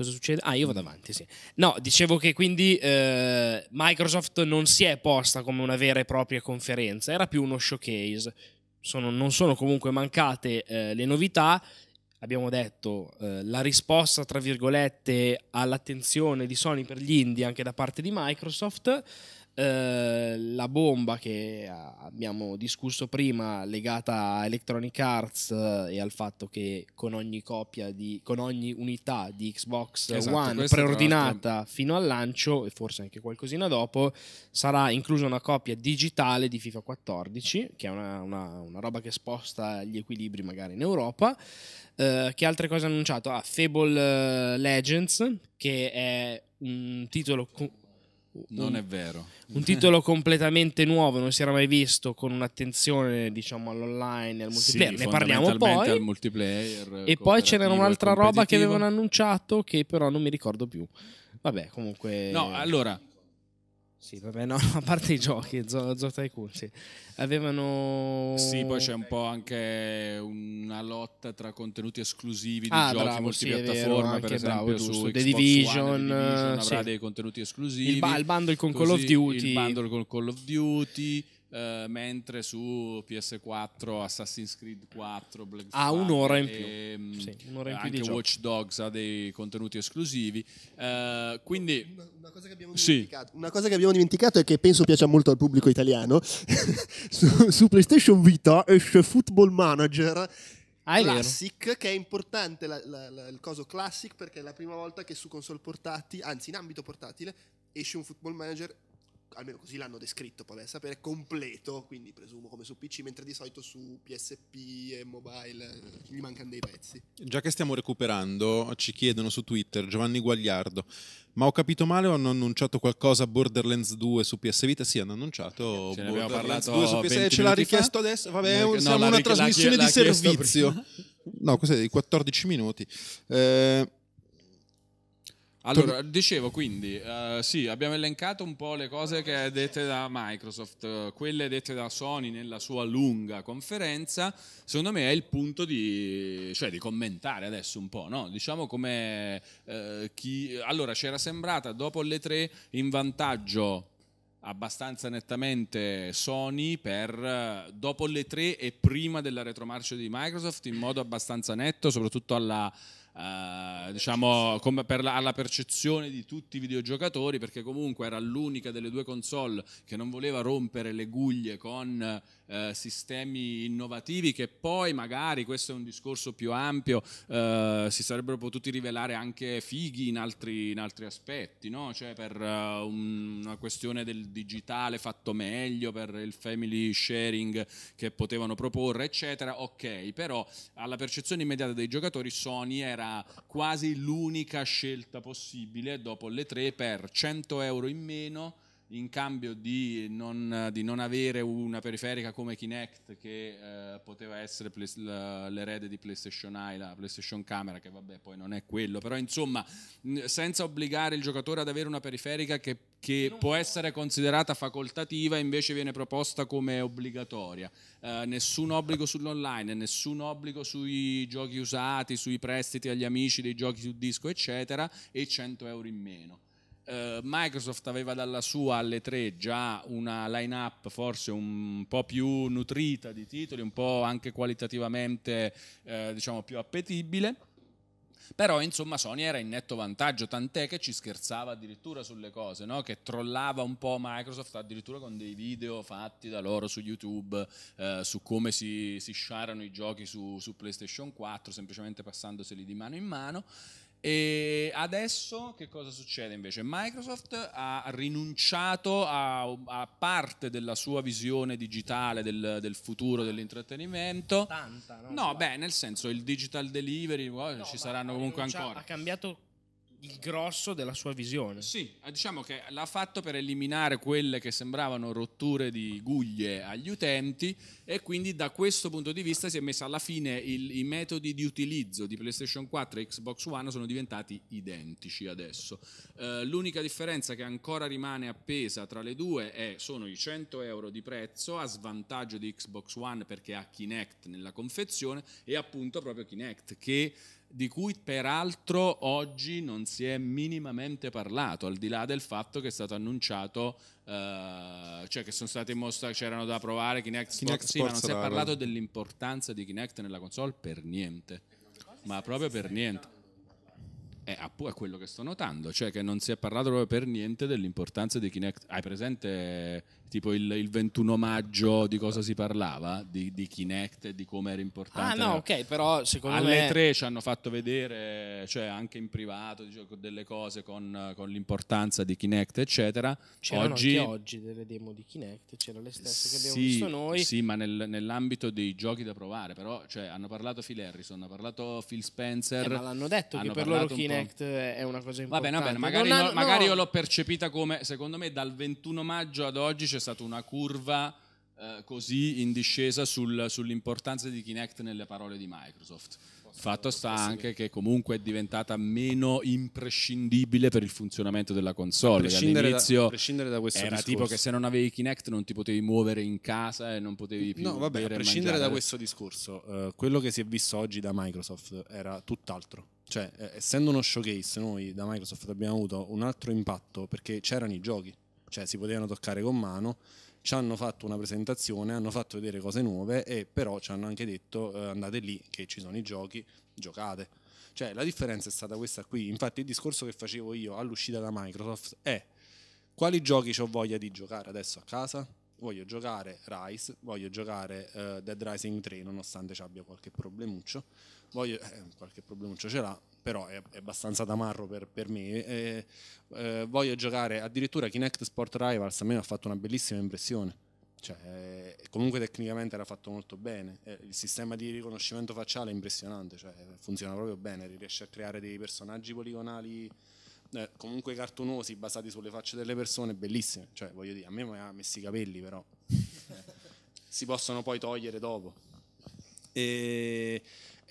Cosa succede? Ah, io vado avanti, sì. No, dicevo che quindi eh, Microsoft non si è posta come una vera e propria conferenza, era più uno showcase. Sono- non sono comunque mancate eh, le novità. Abbiamo detto eh, la risposta, tra virgolette, all'attenzione di Sony per gli indie anche da parte di Microsoft. Eh, la bomba che abbiamo discusso prima legata a Electronic Arts eh, e al fatto che con ogni copia di con ogni unità di Xbox Esatto, One preordinata fino al lancio e forse anche qualcosina dopo sarà inclusa una copia digitale di FIFA 14 che è una, una- una roba che sposta gli equilibri magari in Europa eh, che altre cose hanno annunciato? Ah, Fable eh, Legends che è un titolo co- Non un- è vero. un titolo completamente nuovo, non si era mai visto, con un'attenzione diciamo all'online al multiplayer. Sì, ne parliamo poi. al multiplayer. E poi c'era cooperativo e un'altra roba che avevano annunciato che però non mi ricordo più. Vabbè, comunque. No, allora, Sì, vabbè, no, [LAUGHS] a parte i giochi, Zo, Zo Tycoon, sì. Avevano. Sì, poi c'è un po' anche una lotta tra contenuti esclusivi di Ah, giochi bravo, sì, multipiattaforma, vero, per esempio bravo, su. Xbox The Division, One, The Division avrà sì. dei contenuti esclusivi. Il, ba- il bundle con Call Così, of Duty. Il bundle con Call of Duty. Eh, mentre su PS4 Assassin's Creed 4 Black Ha Flag un'ora in più. e, mm, Sì, un'ora in più anche di gioco. Watch Dogs ha dei contenuti esclusivi Eh, quindi Una, una cosa che abbiamo Sì. dimenticato. Una cosa che abbiamo dimenticato e che penso piaccia molto al pubblico italiano. [LAUGHS] su, su PlayStation Vita esce Football Manager Ah, è vero. Classic, che è importante la- la- la- il coso Classic perché è la prima volta che su console portati, anzi in ambito portatile, esce un Football Manager almeno così l'hanno descritto, poi a sapere, completo, quindi presumo come su PC, mentre di solito su PSP e mobile eh, gli mancano dei pezzi. Già che stiamo recuperando, ci chiedono su Twitter Giovanni Guagliardo. Ma ho capito male o hanno annunciato qualcosa a Borderlands 2 su PS Vita? Sì, hanno annunciato Ce Borderlands parlato 2 su PS 20 Ce l'ha minuti fa. richiesto adesso. Vabbè, No, siamo l'ha una ric- l'ha trasmissione chie- di l'ha chiesto servizio. No, cos'è? Di 14 minuti. Eh, Allora, dicevo quindi, eh, sì, abbiamo elencato un po' le cose che dette da Microsoft, quelle dette da Sony nella sua lunga conferenza, secondo me è il punto di, cioè, di commentare adesso un po', no? Diciamo come eh, chi... Allora, c'era sembrata dopo le tre in vantaggio abbastanza nettamente Sony per dopo le tre e prima della retromarcia di Microsoft in modo abbastanza netto, soprattutto alla eh, diciamo come per la, alla percezione di tutti i videogiocatori perché comunque era l'unica delle due console che non voleva rompere le guglie con eh, sistemi innovativi che poi magari questo è un discorso più ampio eh, si sarebbero potuti rivelare anche fighi in altri, in altri aspetti no? cioè per eh, un- una questione del digitale fatto meglio per il family sharing che potevano proporre eccetera ok però alla percezione immediata dei giocatori Sony era quasi l'unica scelta possibile dopo le tre per 100 euro in meno in cambio di non, di non avere una periferica come Kinect che eh, poteva essere l'erede di PlayStation Eye, la PlayStation Camera, che vabbè poi non è quello, però insomma senza obbligare il giocatore ad avere una periferica che, che può essere considerata facoltativa invece viene proposta come obbligatoria. Eh, nessun obbligo sull'online, nessun obbligo sui giochi usati, sui prestiti agli amici dei giochi su disco eccetera e 100 euro in meno. Eh, Microsoft aveva dalla sua alle 3 già una line-up forse un po' più nutrita di titoli, un po' anche qualitativamente eh, diciamo più appetibile. Però insomma Sony era in netto vantaggio, tant'è che ci scherzava addirittura sulle cose, no? che trollava un po' Microsoft addirittura con dei video fatti da loro su YouTube eh, su come si, si sciarano i giochi su, su PlayStation 4, semplicemente passandoseli di mano in mano. E adesso che cosa succede invece? Microsoft ha rinunciato a, a parte della sua visione digitale del, del futuro dell'intrattenimento. Tanta, no? No, beh, nel senso il digital delivery oh, No, ci ma saranno comunque ancora. Ha cambiato il grosso della sua visione. Sì, eh, diciamo che l'ha fatto per eliminare quelle che sembravano rotture di guglie agli utenti e quindi da questo punto di vista si è messa alla fine il- i metodi di utilizzo di PlayStation 4 e Xbox One sono diventati identici adesso. Eh, l'unica differenza che ancora rimane appesa tra le due è, sono i 100 euro di prezzo a svantaggio di Xbox One perché ha Kinect nella confezione e appunto proprio Kinect che di cui peraltro oggi non si è minimamente parlato, al di là del fatto che è stato annunciato, eh, cioè che sono state mostrate, c'erano da provare Kinect, Kinect Sports, sì, ma non si è parlato dell'importanza di Kinect nella console per niente, ma proprio per niente. È, appu- è quello che sto notando, cioè che non si è parlato proprio per niente dell'importanza di Kinect. Hai presente tipo il, il 21 maggio di cosa si parlava? Di, di Kinect e di come era Ah, importante. no, la- ok, però secondo alle me tre ci hanno fatto vedere, cioè anche in privato, delle cose con, con l'importanza di Kinect, eccetera. c'erano oggi, anche oggi delle demo di Kinect, c'erano le stesse che abbiamo visto noi. Sì, ma nel- nell'ambito dei giochi da provare, però cioè, hanno parlato Phil Harrison, hanno parlato Phil Spencer. Eh, ma l'hanno detto che hanno per parlato loro. Kinect è una cosa Va importante. bene, va bene, magari, hanno- magari no, io l'ho percepita come, secondo me, dal 21 maggio ad oggi c'è stata una curva eh, così in discesa sul- sull'importanza di Kinect nelle parole di Microsoft. Fatto sta anche che comunque è diventata meno imprescindibile per il funzionamento della console. All'inizio prescindere da questo era discorso. tipo che se non avevi Kinect non ti potevi muovere in casa e non potevi più No, vabbè, a prescindere da questo discorso, eh, quello che si è visto oggi da Microsoft era tutt'altro. Cioè, eh, essendo uno showcase, noi da Microsoft abbiamo avuto un altro impatto perché c'erano i giochi, cioè si potevano toccare con mano, ci hanno fatto una presentazione, hanno fatto vedere cose nuove e però ci hanno anche detto eh, andate lì che ci sono i giochi, giocate. Cioè, la differenza è stata questa qui. Infatti il discorso che facevo io all'uscita da Microsoft è quali giochi ho voglia di giocare adesso a casa? voglio giocare Rise, voglio giocare eh, Dead Rising 3 nonostante ci abbia qualche problemuccio, voglio, eh, qualche problemuccio ce l'ha, però è, è abbastanza tamarro per, per me, eh, eh, voglio giocare addirittura Kinect Sport Rivals, a me ha fatto una bellissima impressione. Cioè, eh, comunque tecnicamente era fatto molto bene. Eh, il sistema di riconoscimento facciale è impressionante, cioè, funziona proprio bene, riesce a creare dei personaggi poligonali eh, comunque cartunosi basati sulle facce delle persone, bellissime. Cioè, voglio dire, a me mi ha messo i capelli, però si possono poi togliere dopo. E,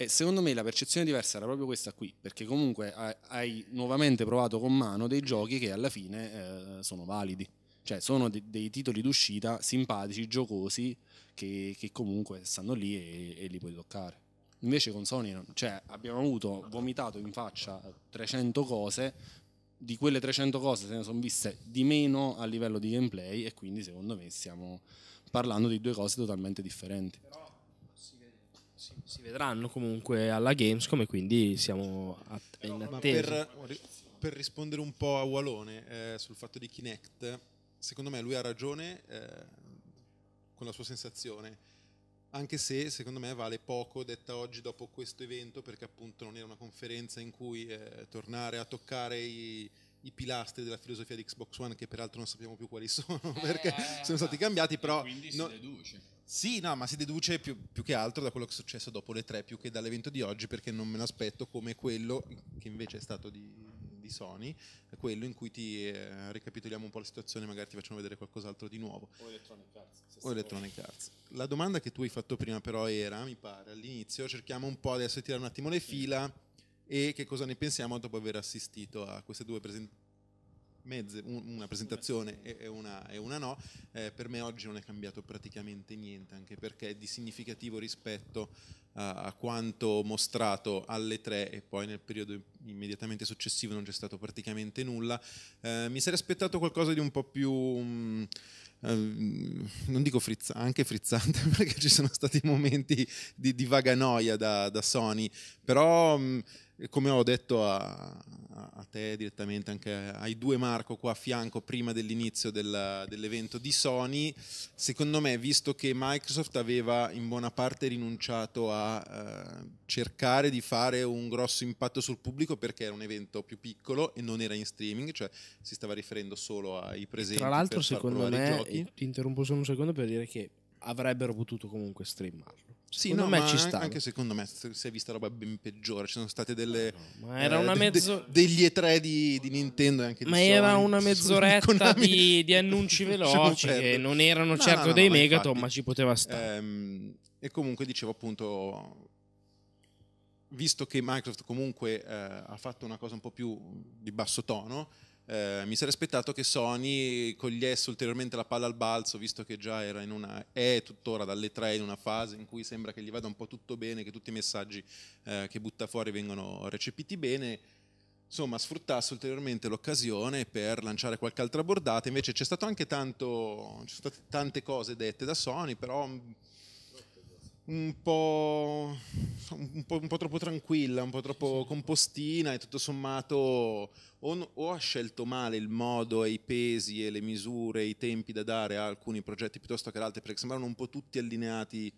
e secondo me la percezione diversa era proprio questa qui, perché comunque hai, nuovamente provato con mano dei giochi che alla fine eh, sono validi. Cioè, sono de- dei titoli d'uscita simpatici, giocosi, che, che comunque stanno lì e, e li puoi toccare. Invece con Sony cioè, abbiamo avuto vomitato in faccia 300 cose, di quelle 300 cose se ne sono viste di meno a livello di gameplay e quindi secondo me stiamo parlando di due cose totalmente differenti. Si, si vedranno comunque alla Gamescom e quindi siamo a- in Ma attesa. per, per rispondere un po' a Walone eh, sul fatto di Kinect, secondo me lui ha ragione eh, con la sua sensazione, anche se secondo me vale poco detta oggi dopo questo evento, perché appunto non era una conferenza in cui eh, tornare a toccare i, i pilastri della filosofia di Xbox One, che peraltro non sappiamo più quali [LAUGHS] sono, perché sono stati cambiati, però... Quindi si no- deduce. sì, no, ma si deduce più, più che altro da quello che è successo dopo le tre, più che dall'evento di oggi, perché non me l'aspetto come quello che invece è stato di, di Sony, quello in cui ti eh, ricapitoliamo un po' la situazione, magari ti facciamo vedere qualcos'altro di nuovo. O Electronic Arts. La domanda che tu hai fatto prima però era, mi pare, all'inizio, cerchiamo un po' adesso di tirare un attimo le fila e che cosa ne pensiamo dopo aver assistito a queste due presentazioni mezze, un- una presentazione e una, e una no, eh, per me oggi non è cambiato praticamente niente, anche perché è di significativo rispetto a, a quanto mostrato alle tre e poi nel periodo immediatamente successivo non c'è stato praticamente nulla. Eh, mi sarei aspettato qualcosa di un po' più... mm, ehm, non dico frizza, anche frizzante [LAUGHS] perché ci sono stati momenti di, di vaga noia da, da Sony, però mm, come ho detto a, a- te direttamente, anche ai due Marco qua a fianco prima dell'inizio del- dell'evento di Sony, secondo me, visto che Microsoft aveva in buona parte rinunciato a eh, cercare di fare un grosso impatto sul pubblico perché era un evento più piccolo e non era in streaming, cioè si stava riferendo solo ai presenti. Tra l'altro, secondo me, ti interrompo solo un secondo per dire che avrebbero potuto comunque streamarlo. Sì, secondo no, me ma ci stava. anche secondo me si è vista roba ben peggiore. Ci sono state delle. Ma era eh, una de- de- mezzo- degli E3 di, di Nintendo e anche di Ma era Sony. una [LAUGHS] mezz'oretta di, di annunci [LAUGHS] veloci che non erano No, certo no, no, dei ma megaton, infatti, ma ci poteva stare. ehm, e comunque dicevo appunto. Visto che Microsoft comunque eh, ha fatto una cosa un po' più di basso tono, eh, mi sarei aspettato che Sony cogliesse ulteriormente la palla al balzo, visto che già era in una, è tuttora dalle tre in una fase in cui sembra che gli vada un po' tutto bene, che tutti i messaggi eh, che butta fuori vengono recepiti bene. Insomma, sfruttasse ulteriormente l'occasione per lanciare qualche altra bordata. Invece c'è stato anche tanto, ci sono state tante cose dette da Sony, però un po', un, po', un po' troppo tranquilla, un po' troppo compostina e tutto sommato o, o ha scelto male il modo e i pesi e le misure, i tempi da dare a alcuni progetti piuttosto che ad altri, perché sembrano un po' tutti allineati,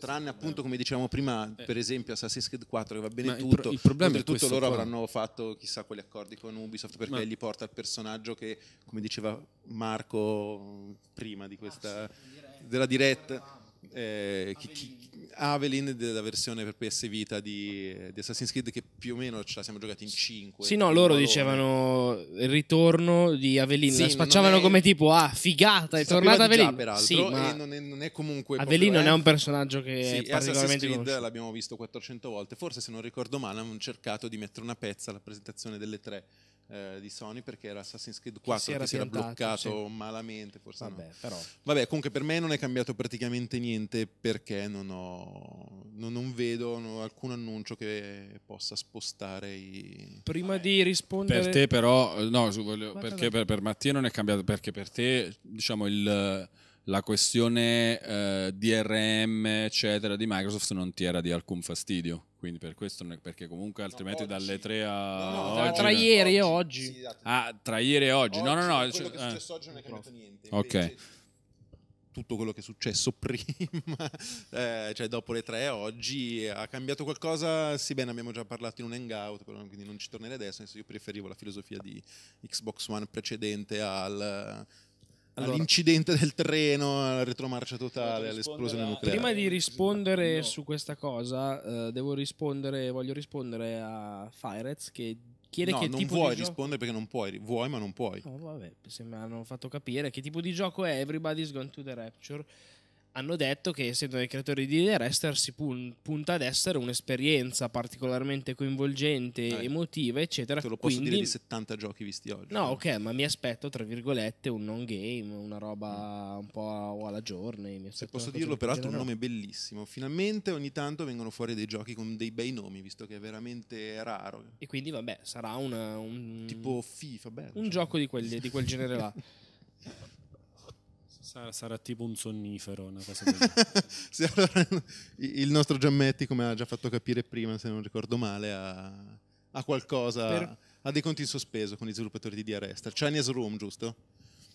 tranne appunto come dicevamo prima, per esempio Assassin's Creed 4 che va bene Ma il tutto, pro- il problema è questo loro avranno fatto chissà quali accordi con Ubisoft perché Ma- gli porta il personaggio che, come diceva Marco prima di questa, della diretta, eh, chi- chi- Avelin della versione per PS Vita di, di Assassin's Creed che più o meno ce la siamo giocati in 5 Sì, no, loro dicevano il ritorno di Avelin, Sì, la spacciavano è- come tipo, ah, figata, è tornata già, Avelin. peraltro, Sì, ma non è, non è comunque Avelin non è un personaggio che Sì, è Assassin's particolarmente Creed conosciuto. l'abbiamo visto 400 volte. Forse, se non ricordo male, hanno cercato di mettere una pezza alla presentazione delle tre eh, di Sony perché era Assassin's Creed 4 si che era si era bloccato malamente. Forse no. Vabbè, però. Vabbè, comunque per me non è cambiato praticamente niente perché non, ho, non, non vedo no, alcun annuncio che possa spostare i... Prima di rispondere... Per te però, eh, no, su- voglio- perché per, per Mattia non è cambiato, perché per te diciamo il, la questione eh, DRM eccetera di Microsoft non ti era di alcun fastidio, quindi per questo, non è- perché comunque altrimenti oggi. dalle 3 a No, tra- oggi... tra ieri e oggi. Ah, tra ieri e oggi, no no no, quello cioè, che è eh. successo oggi non è cambiato niente. Ok. Invece- tutto quello che è successo [LAUGHS] prima, eh, cioè dopo le tre oggi, ha cambiato qualcosa, sì bene abbiamo già parlato in un hangout, però quindi non ci tornerei adesso, io preferivo la filosofia di Xbox One precedente al, Allora- all'incidente del treno, alla retromarcia totale, all'esplosione nucleare. Prima di rispondere No. su questa cosa, eh, devo rispondere, voglio rispondere a Firez che chiede no, che non tipo vuoi di gioco... rispondere perché non puoi, vuoi ma non puoi. No, vabbè, se mi hanno fatto capire che tipo di gioco è Everybody's Gone to the Rapture. Hanno detto che essendo dei creatori di The Rester si pun- punta ad essere un'esperienza particolarmente coinvolgente, Eh. emotiva, eccetera. Te lo posso Quindi, dire di 70 giochi visti oggi. No, ok, ma mi aspetto, tra virgolette, un non game, una roba un po' alla mi Se posso dirlo, di peraltro, un nome bellissimo. Finalmente ogni tanto vengono fuori dei giochi con dei bei nomi, visto che è veramente raro. E quindi, vabbè, sarà una- un, Tipo FIFA, bello. un cioè. gioco di, quelli- di quel genere là. [LAUGHS] Sarà, sarà tipo un sonnifero, una cosa del genere. [LAUGHS] Sì, allora, il nostro Giammetti, come ha già fatto capire prima, se non ricordo male, ha, ha qualcosa, Per- ha dei conti in sospeso con gli sviluppatori di DRS. Chinese Room, giusto?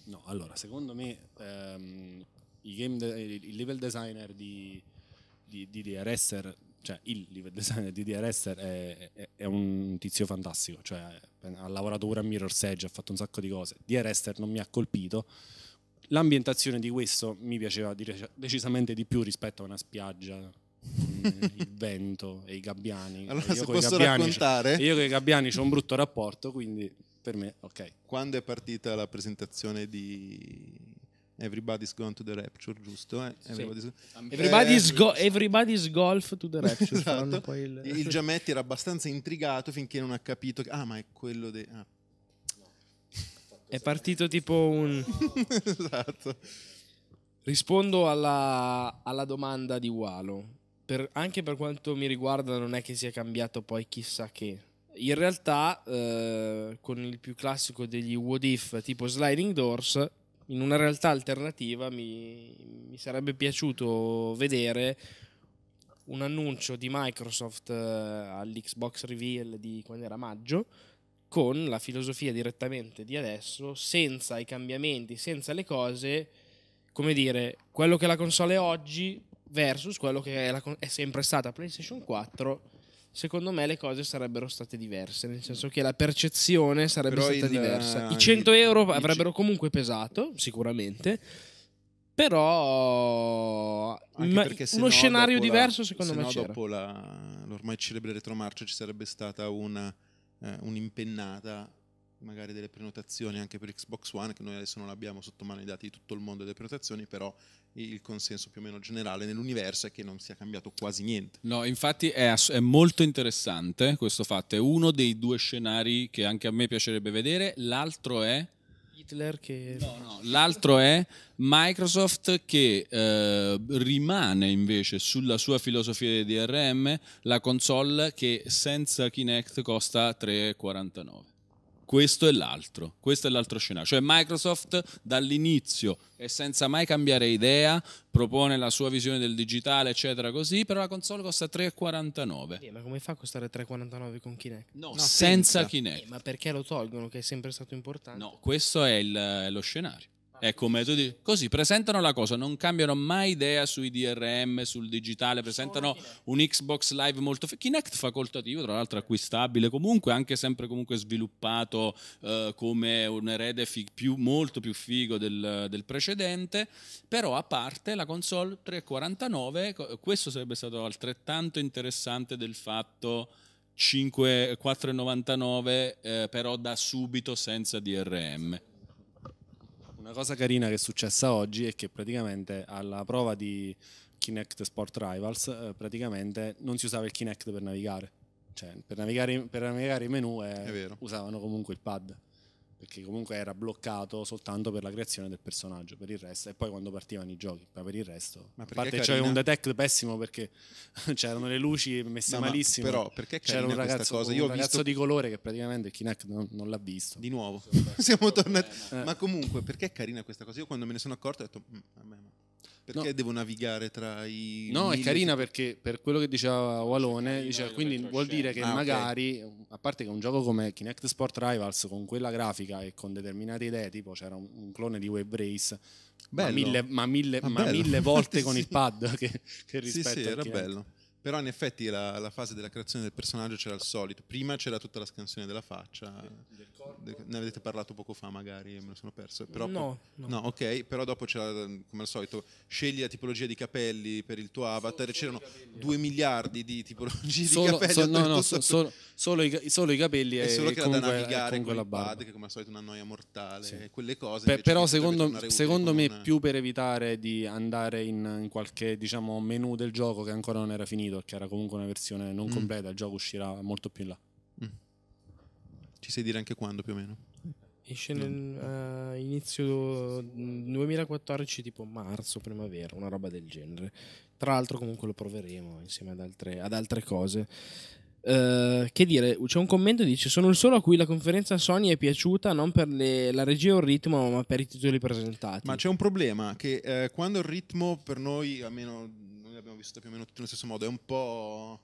No, allora, secondo me ehm, de- il level designer di, di, di DRS, cioè il level [LAUGHS] designer di DRS è, è- è un tizio fantastico, cioè ha lavorato pure a Mirror's Edge, ha fatto un sacco di cose. DRS non mi ha colpito. L'ambientazione di questo mi piaceva decisamente di più rispetto a una spiaggia, con [LAUGHS] il vento e i gabbiani. Allora, Io se posso gabbiani- raccontare, Io con i gabbiani ho un brutto rapporto, quindi per me ok. quando è partita la presentazione di Everybody's Gone to the Rapture, giusto? Eh? Everybody's- Everybody's, Eh, go- everybody's Golf to the Rapture. [LAUGHS] Esatto. il- Il Giammetti era abbastanza intrigato finché non ha capito che, ah, ma è quello de... ah. È partito tipo un... [LAUGHS] esatto. Rispondo alla, alla domanda di Walo. Per- anche per quanto mi riguarda non è che sia cambiato poi chissà che. In realtà, eh, con il più classico degli what if tipo sliding doors, in una realtà alternativa mi, mi sarebbe piaciuto vedere un annuncio di Microsoft eh, all'Xbox Reveal di quando era maggio con la filosofia direttamente di adesso, senza i cambiamenti, senza le cose, come dire, quello che la console è oggi versus quello che è, la è sempre stata PlayStation 4. Secondo me le cose sarebbero state diverse, nel senso che la percezione sarebbe Però stata il- diversa. I il- 100 euro il- avrebbero comunque pesato, sicuramente, però ma- uno no, scenario dopo la- diverso secondo se me no, c'era. dopo la- l'ormai celebre retromarcia ci sarebbe stata una, eh, un'impennata magari delle prenotazioni anche per Xbox One che noi adesso non abbiamo sotto mano i dati di tutto il mondo delle prenotazioni però il consenso più o meno generale nell'universo è che non sia cambiato quasi niente. No, infatti è, ass- è molto interessante questo fatto, è uno dei due scenari che anche a me piacerebbe vedere, l'altro è... Hitler che... No, l'altro è Microsoft che eh, rimane invece sulla sua filosofia di DRM la console che senza Kinect costa 3,49. Questo è l'altro, questo è l'altro scenario. Cioè Microsoft dall'inizio e senza mai cambiare idea propone la sua visione del digitale, eccetera, così, però la console costa 3,49. Eh, ma come fa a costare 3,49 con Kinect? No, No, senza senza. Kinect. Eh, ma perché lo tolgono che è sempre stato importante? No, questo è il- lo scenario. Tu dici, così presentano la cosa, non cambiano mai idea sui DRM, sul digitale, presentano un Xbox Live molto... Kinect facoltativo, tra l'altro acquistabile comunque, anche sempre comunque sviluppato eh, come un erede fi- più, molto più figo del, del precedente, però a parte la console 349, co- questo sarebbe stato altrettanto interessante del fatto 5, 4,99 eh, però da subito senza DRM. Una cosa carina che è successa oggi è che praticamente alla prova di Kinect Sport Rivals eh, praticamente non si usava il Kinect per navigare. Cioè, per navigare, per navigare i menu eh, usavano comunque il pad. Perché comunque era bloccato soltanto per la creazione del personaggio, per il resto, e poi quando partivano i giochi, ma per il resto. Ma a parte c'era un detect pessimo perché [LAUGHS] c'erano le luci messe No, ma malissimo. però perché c'era un ragazzo, cosa? un Io ho ragazzo visto- di colore che praticamente il Kinect non, non l'ha visto. di nuovo [LAUGHS] siamo tornati Eh. ma comunque perché è carina questa cosa io quando me ne sono accorto ho detto "Mm, vabbè, ma perché No. devo navigare tra i No, è carina perché per quello che diceva Walone, carino dice, il quindi vuol dire che Ah, magari, a parte che un gioco come Kinect Sport Rivals con quella grafica e con determinate idee, tipo c'era un, un clone di Wave Race, Ma mille, ma mille- Ah, ma mille volte [LAUGHS] con Sì. il pad [LAUGHS] che, che Sì, rispetto sì, al era bello. Però in effetti la, la fase della creazione del personaggio c'era il solito. Prima c'era tutta la scansione della faccia. De- Ne avete parlato poco fa magari, me lo sono perso. Però No, no. No, ok, però dopo c'era, come al solito, scegli la tipologia di capelli per il tuo avatar. C'erano due miliardi di tipologie Solo, di capelli. so- no, no, oltretutto- so- solo, solo i, solo i capelli e, solo che era da navigare con la pad, che come al solito è una noia mortale. Sì. Quelle cose. Per- però secondo, secondo con me una- più per evitare di andare in, in qualche diciamo, menu del gioco che ancora non era finito, che era comunque una versione non Mm. completa, il gioco uscirà molto più in là. Ci sai dire anche quando più o meno? Esce nel eh, inizio 2014, tipo marzo, primavera, una roba del genere. Tra l'altro, comunque lo proveremo insieme ad altre, ad altre cose. Eh, che dire, c'è un commento che dice: Sono il solo a cui la conferenza Sony è piaciuta non per le- la regia o il ritmo, ma per i titoli presentati. Ma c'è un problema che eh, quando il ritmo per noi, almeno noi l'abbiamo visto più o meno tutti nello stesso modo, è un po',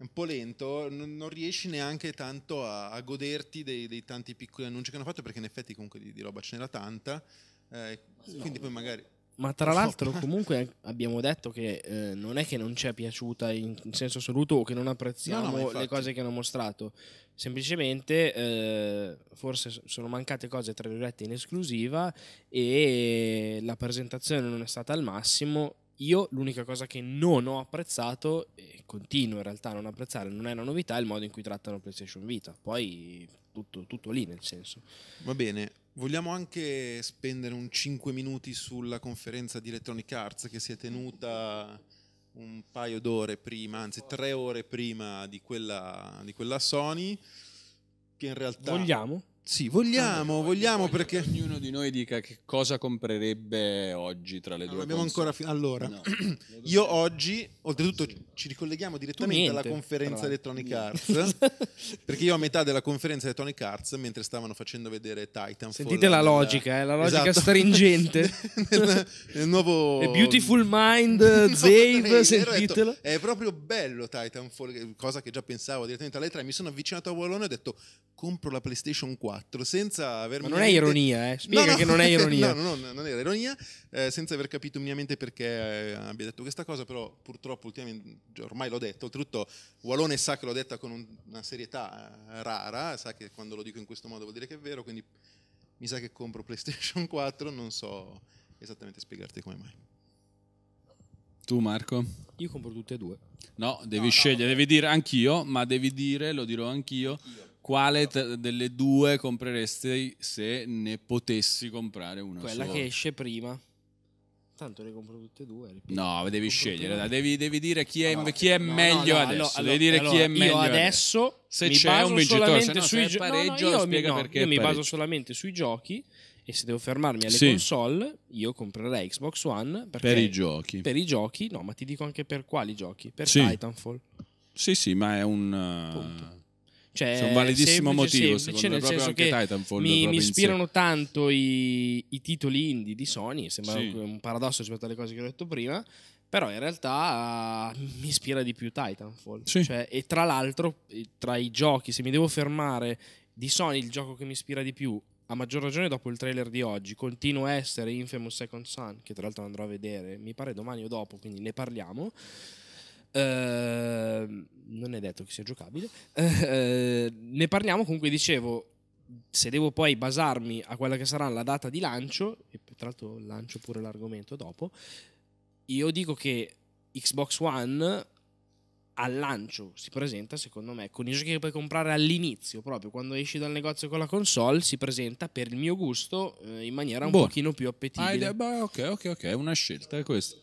un po' lento, non, non riesci neanche tanto a, a goderti dei, dei tanti piccoli annunci che hanno fatto, perché in effetti comunque di, di roba ce n'era tanta. eh, quindi poi magari... Ma tra l'altro, [LAUGHS] comunque abbiamo detto che eh, non è che non ci è piaciuta in in senso assoluto o che non apprezziamo No, no, le cose che hanno mostrato. Semplicemente, eh, forse sono mancate cose tra virgolette in esclusiva e la presentazione non è stata al massimo. Io l'unica cosa che non ho apprezzato, e continuo in realtà a non apprezzare, non è una novità, è il modo in cui trattano PlayStation Vita. Poi tutto, tutto lì nel senso. Va bene, vogliamo anche spendere un 5 minuti sulla conferenza di Electronic Arts che si è tenuta un paio d'ore prima, anzi tre ore prima di quella, di quella Sony, che in realtà... Vogliamo? Sì, vogliamo, vogliamo Voglio perché... che ognuno di noi dica che cosa comprerebbe oggi tra le due abbiamo console. ancora fi- allora, No. [CLEARS THROAT] io oggi, oltratutto ci ricolleghiamo direttamente niente, alla conferenza Electronic Arts, [LAUGHS] [LAUGHS] perché io a metà della conferenza Electronic Arts, mentre stavano facendo vedere Titanfall... Sentite la logica, eh, la logica Esatto. stringente. [LAUGHS] nel, nel nuovo... A Beautiful Mind, Zave, sentitelo. detto, È proprio bello Titanfall, cosa che già pensavo direttamente alle 3. Mi sono avvicinato a Wallone e ho detto compro la PlayStation 4 senza avermi Ma non è ironia, eh. Spiega No, no, che non è ironia. [LAUGHS] no, no, no, non era ironia, eh, senza aver capito minimamente perché eh, abbia detto questa cosa, però purtroppo ultimamente, ormai l'ho detto, oltretutto Wallone sa che l'ho detta con un- una serietà eh, rara, sa che quando lo dico in questo modo vuol dire che è vero, quindi mi sa che compro [LAUGHS] PlayStation 4, non so esattamente spiegarti come mai. Tu Marco? Io compro tutte e due. No, devi scegliere, devi dire anch'io, ma devi dire, lo dirò anch'io, quale t- delle due compreresti se ne potessi comprare una Quella sola. che esce prima. Tanto le compro tutte e due. ripeto. No, devi scegliere, devi, devi dire chi è, No, chi è no, meglio no, no, adesso. allora- devi dire chi è allora, meglio Io adesso. Se mi c'è baso un vincitore, solamente se no, sui se pareggio, io mi- spiega no, perché io mi baso solamente sui giochi e se devo fermarmi alle Sì. console, io comprerei Xbox One Per i giochi. per i giochi, no, ma ti dico anche per quali giochi? Per Sì. Titanfall. Sì, sì, ma è un... uh, Punto. Cioè, C'è un validissimo semplice, motivo, semplice, secondo me, nel proprio anche che Titanfall mi, mi ispirano tanto i, i titoli indie di Sony, sembra Sì. un paradosso rispetto alle cose che ho detto prima, però in realtà eh, mi ispira di più Titanfall. Sì. Cioè, e tra l'altro, eh, tra i giochi, se mi devo fermare di Sony, il gioco che mi ispira di più, a maggior ragione dopo il trailer di oggi, continua a essere Infamous Second Son, che tra l'altro andrò a vedere, mi pare domani o dopo, quindi ne parliamo. Ehm, non è detto che sia giocabile. Eh, ne parliamo comunque, dicevo, se devo poi basarmi a quella che sarà la data di lancio, e tra l'altro lancio pure l'argomento dopo, io dico che Xbox One al lancio si presenta, secondo me, con i giochi che puoi comprare all'inizio, proprio quando esci dal negozio con la console, si presenta per il mio gusto eh, in maniera un Buono. pochino più Ah, appetibile. beh, ok, ok, ok, è una scelta, è questo.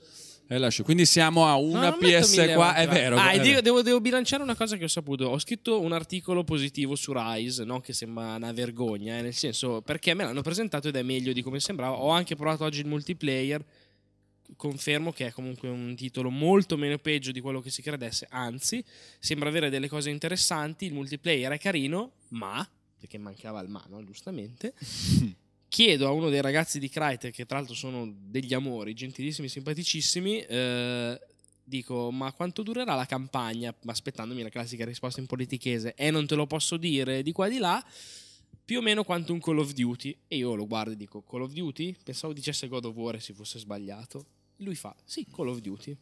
Scelta. Quindi siamo a No, una mille PS qua, è vero. Ah, è vero. devo, devo- bilanciare una cosa che ho saputo. Ho scritto un articolo positivo su Rise, non che sembra una vergogna, eh, nel senso perché me l'hanno presentato ed è meglio di come sembrava. Ho anche provato oggi il multiplayer. Confermo che è comunque un titolo molto meno peggio di quello che si credesse, anzi, sembra avere delle cose interessanti. Il multiplayer è carino, ma perché mancava il ma, no? giustamente. [LAUGHS] Chiedo a uno dei ragazzi di Crytek, che tra l'altro sono degli amori, gentilissimi, simpaticissimi, eh, dico, ma quanto durerà la campagna? Aspettandomi la classica risposta in politichese, e non te lo posso dire di qua e di là. più o meno quanto un Call of Duty. E io lo guardo e dico, Call of Duty? Pensavo dicesse God of War e si fosse sbagliato. Lui fa, sì, Call of Duty.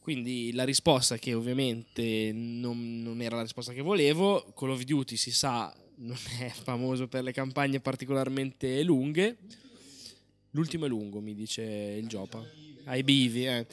Quindi la risposta che ovviamente non, non era la risposta che volevo, Call of Duty si sa non [LAUGHS] è famoso per le campagne particolarmente lunghe. L'ultimo è lungo, mi dice il Giopa. Ai bivi, eh.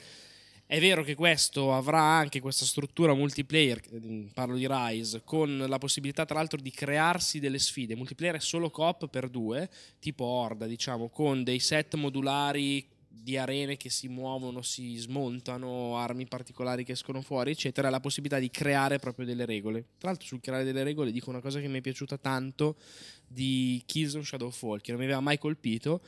È vero che questo avrà anche questa struttura multiplayer, mm, parlo di Rise, con la possibilità tra l'altro di crearsi delle sfide. Multiplayer è solo coop per due, tipo Horda, diciamo, con dei set modulari di arene che si muovono, si smontano, armi particolari che escono fuori, eccetera, la possibilità di creare proprio delle regole. Tra l'altro sul creare delle regole dico una cosa che mi è piaciuta tanto di Killzone Shadowfall, che non mi aveva mai colpito,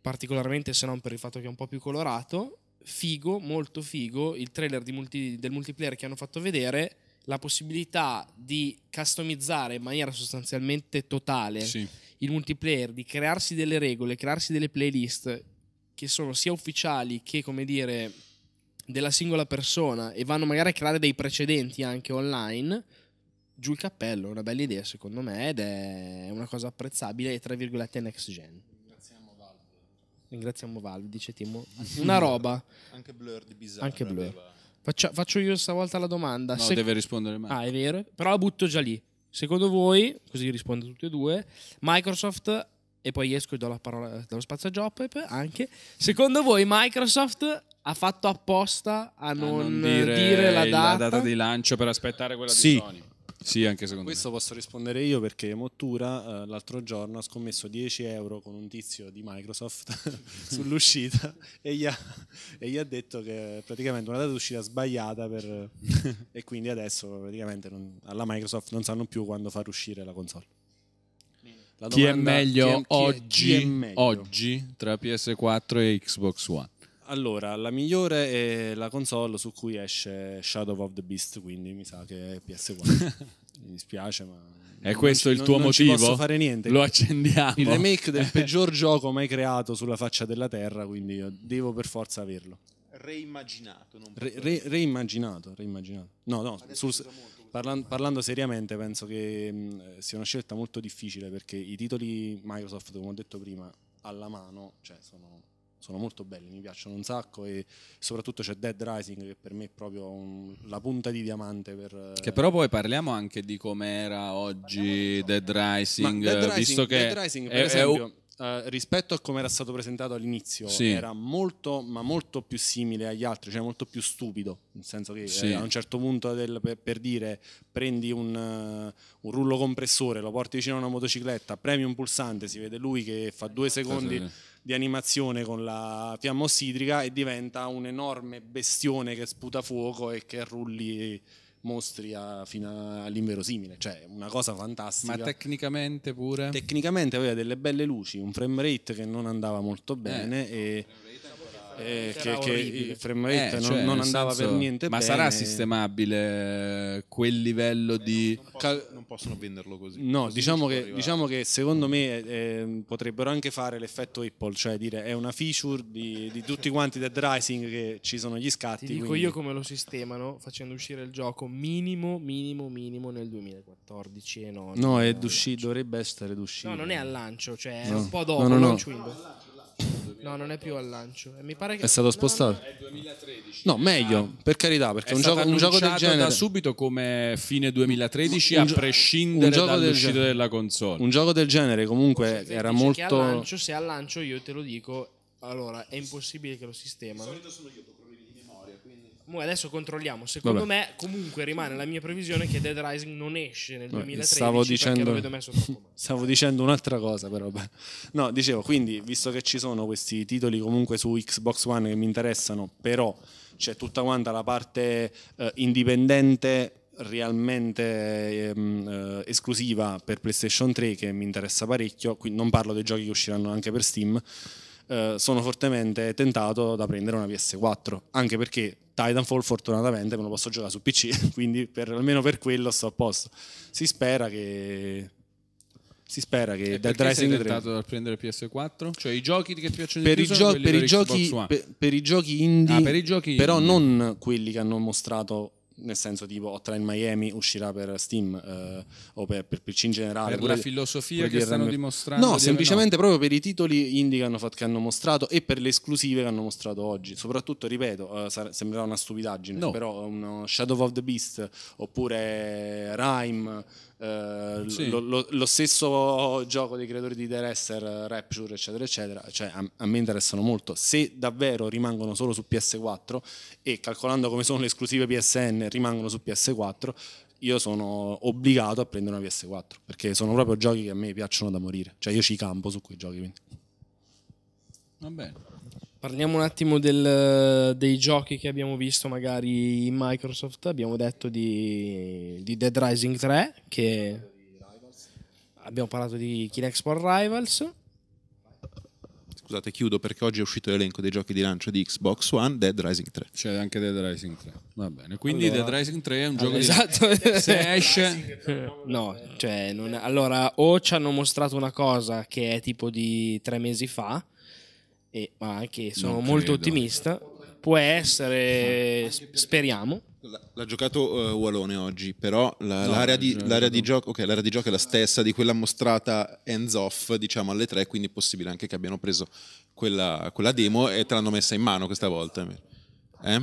particolarmente se non per il fatto che è un po' più colorato, figo, molto figo, il trailer multi, del multiplayer che hanno fatto vedere, la possibilità di customizzare in maniera sostanzialmente totale Sì. il multiplayer, di crearsi delle regole, crearsi delle playlist che sono sia ufficiali che, come dire, della singola persona e vanno magari a creare dei precedenti anche online, giù il cappello, è una bella idea secondo me ed è una cosa apprezzabile e tra virgolette next gen. Ringraziamo Valve, dice Timo. Una roba. Anche Blur di Bizarre. Anche Blur. aveva- Faccia- faccio io stavolta la domanda. No, Se- deve rispondere mai. Ah, è vero, però la butto già lì. Secondo voi, così rispondo tutti e due, Microsoft, e poi esco e do la parola dallo spazio a Joppep anche, secondo voi Microsoft ha fatto apposta a A non, dire, la data? di lancio per aspettare quella Sì. di Sony. Sì, anche secondo Questo posso rispondere io perché Mottura eh, l'altro giorno ha scommesso 10 euro con un tizio di Microsoft [LAUGHS] sull'uscita e gli, ha, e gli ha detto che praticamente una data d'uscita sbagliata per- [LAUGHS] e quindi adesso praticamente non- alla Microsoft non sanno più quando far uscire la console. Me. Chi è domanda- meglio chi è- chi è- oggi, chi è meglio? oggi tra PS4 e Xbox One? Allora, la migliore è la console su cui esce Shadow of the Beast, quindi mi sa che è PS4. [LAUGHS] mi dispiace, ma... È non questo il non- tuo non motivo? posso fare niente. Lo accendiamo. Il remake del [LAUGHS] peggior gioco mai creato sulla faccia della Terra, quindi io devo per forza averlo. Reimmaginato. Non Re- re- reimmaginato, reimmaginato. No, no, sul- parlan- parlando seriamente penso che mh, sia una scelta molto difficile perché i titoli Microsoft, come ho detto prima, alla mano, cioè sono, sono molto belli, mi piacciono un sacco e soprattutto c'è Dead Rising che per me è proprio un- la punta di diamante per... Che però poi parliamo anche di com'era oggi Dead Rising, Dead Rising- visto che Dead Rising, per è- è esempio, eh, rispetto a come era stato presentato all'inizio, Sì. era molto, ma molto più simile agli altri, cioè molto più stupido. Nel senso che Sì. eh, a un certo punto, del- per, per dire, prendi un, eh, un rullo compressore, lo porti vicino a una motocicletta, premi un pulsante, si vede lui che fa due secondi Sì. di animazione con la fiamma ossidrica e diventa un enorme bestione che sputa fuoco e che rulli mostri a- fino all'inverosimile. Cioè, una cosa fantastica. Ma tecnicamente pure? Tecnicamente aveva delle belle luci, un frame rate che non andava molto bene e, e Era che, che orribile. il frame rate Eh, non, cioè, non andava senso- per niente Ma bene. sarà sistemabile eh, quel livello di... Non possono, non possono venderlo così. No, Così diciamo non che, diciamo che secondo me eh, potrebbero anche fare l'effetto Apple, cioè dire è una feature di, di tutti quanti Dead Rising che ci sono gli scatti. Ti dico quindi- io come lo sistemano facendo uscire il gioco minimo, minimo, minimo nel 2014 e non. No, è al d'usci- lancio. dovrebbe essere d'uscita. No, non è al lancio, cioè è No. un po' dopo No, no, no. launch window. No, non è più al lancio. E mi pare che È stato no, spostato? È 2013. No, meglio, per carità, perché È un gioco, un gioco del genere... da subito come fine 2013 Un a prescindere un gioco del dall'uscita genere. della console. Un gioco del genere comunque Se era che al molto... lancio, se al lancio io te lo dico, allora è impossibile che lo sistemano. Mo adesso controlliamo. Secondo Vabbè. me, comunque rimane la mia previsione che Dead Rising non esce nel Vabbè, 2013 stavo dicendo-. [LAUGHS] Stavo dicendo un'altra cosa, però. beh. No, dicevo, quindi, visto che ci sono questi titoli comunque su Xbox One che mi interessano, però c'è tutta quanta la parte eh, indipendente realmente ehm, eh, esclusiva per PlayStation 3 che mi interessa parecchio, quindi non parlo dei giochi che usciranno anche per Steam, eh, sono fortemente tentato da prendere una PS4, anche perché Titanfall fortunatamente me lo posso giocare su PC, [LAUGHS] quindi per- almeno per quello sto a posto. Si spera che si spera che E Dead perché sei Rising 3 tentato dal prendere PS4? Cioè i giochi che ti piacciono di per i, più gio- per, i giochi, per, per i giochi indie, Ah, per i giochi però indie. non quelli che hanno mostrato nel senso tipo Hotline Miami uscirà per Steam eh, o per, per PC in generale. Per la filosofia che stanno dimostrando. No, semplicemente proprio per i titoli indie che hanno, fatto, che hanno mostrato e per le esclusive che hanno mostrato oggi. Soprattutto, ripeto, eh, sembrerà una stupidaggine, No. però uno Shadow of the Beast oppure Rime, eh, Sì. lo, lo- lo stesso gioco dei creatori di The Wrestler, Rapture, eccetera, eccetera, cioè a, a me interessano molto. Se davvero rimangono solo su PS4 e calcolando come sono le esclusive PSN rimangono su PS4, io sono obbligato a prendere una PS4 perché sono proprio giochi che a me piacciono da morire. Cioè io ci campo su quei giochi. quindi. Va bene. Parliamo un attimo del- dei giochi che abbiamo visto magari in Microsoft. Abbiamo detto di, di Dead Rising 3, che abbiamo parlato di Kinexport Rivals. Scusate, chiudo perché oggi è uscito l'elenco dei giochi di lancio di Xbox One, Dead Rising 3. C'è anche Dead Rising 3. Va bene. Quindi Allora- Dead Rising 3 è un gioco Esatto. di... [LAUGHS] Se esce... No, cioè, non è- allora o ci hanno mostrato una cosa che è tipo di tre mesi fa, e, ma anche sono Non molto credo. ottimista. Può essere, speriamo. L'ha giocato eh, Walone oggi, però la- No, l'area, di, l'area di gioco, ok, l'area di gioco è la stessa di quella mostrata hands off, diciamo alle tre, quindi è possibile anche che abbiano preso quella, quella demo e te l'hanno messa in mano questa volta. Eh?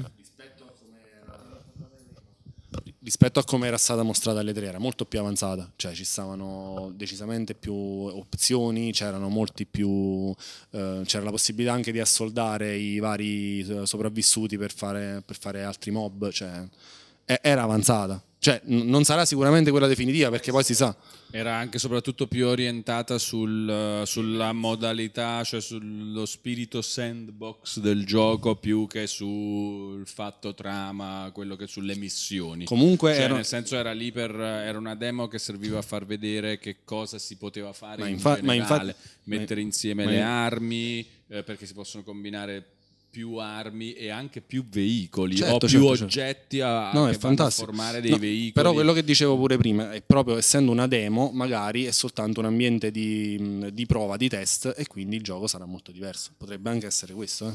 Rispetto a come era stata mostrata alle tre era molto più avanzata cioè ci stavano decisamente più opzioni c'erano molti più eh, c'era la possibilità anche di assoldare i vari eh, sopravvissuti per fare, per fare altri mob cioè era avanzata. Cioè non sarà sicuramente quella definitiva perché poi si sa Era anche soprattutto più orientata sul, eh, sulla modalità, cioè sullo spirito sandbox del gioco più che sul fatto trama, quello che sulle missioni. comunque Cioè, era- nel senso era lì per era una demo che serviva a far vedere che cosa si poteva fare Ma in infa- ma generale, infatti- mettere ma- insieme ma- le armi eh, perché si possono combinare più armi e anche più veicoli Certo, o più certo, certo. oggetti a, No, che fantastico. formare dei No, veicoli. Però quello che dicevo pure prima è proprio essendo una demo, magari è soltanto un ambiente di, di prova, di test, e quindi il gioco sarà molto diverso. Potrebbe anche essere questo. eh.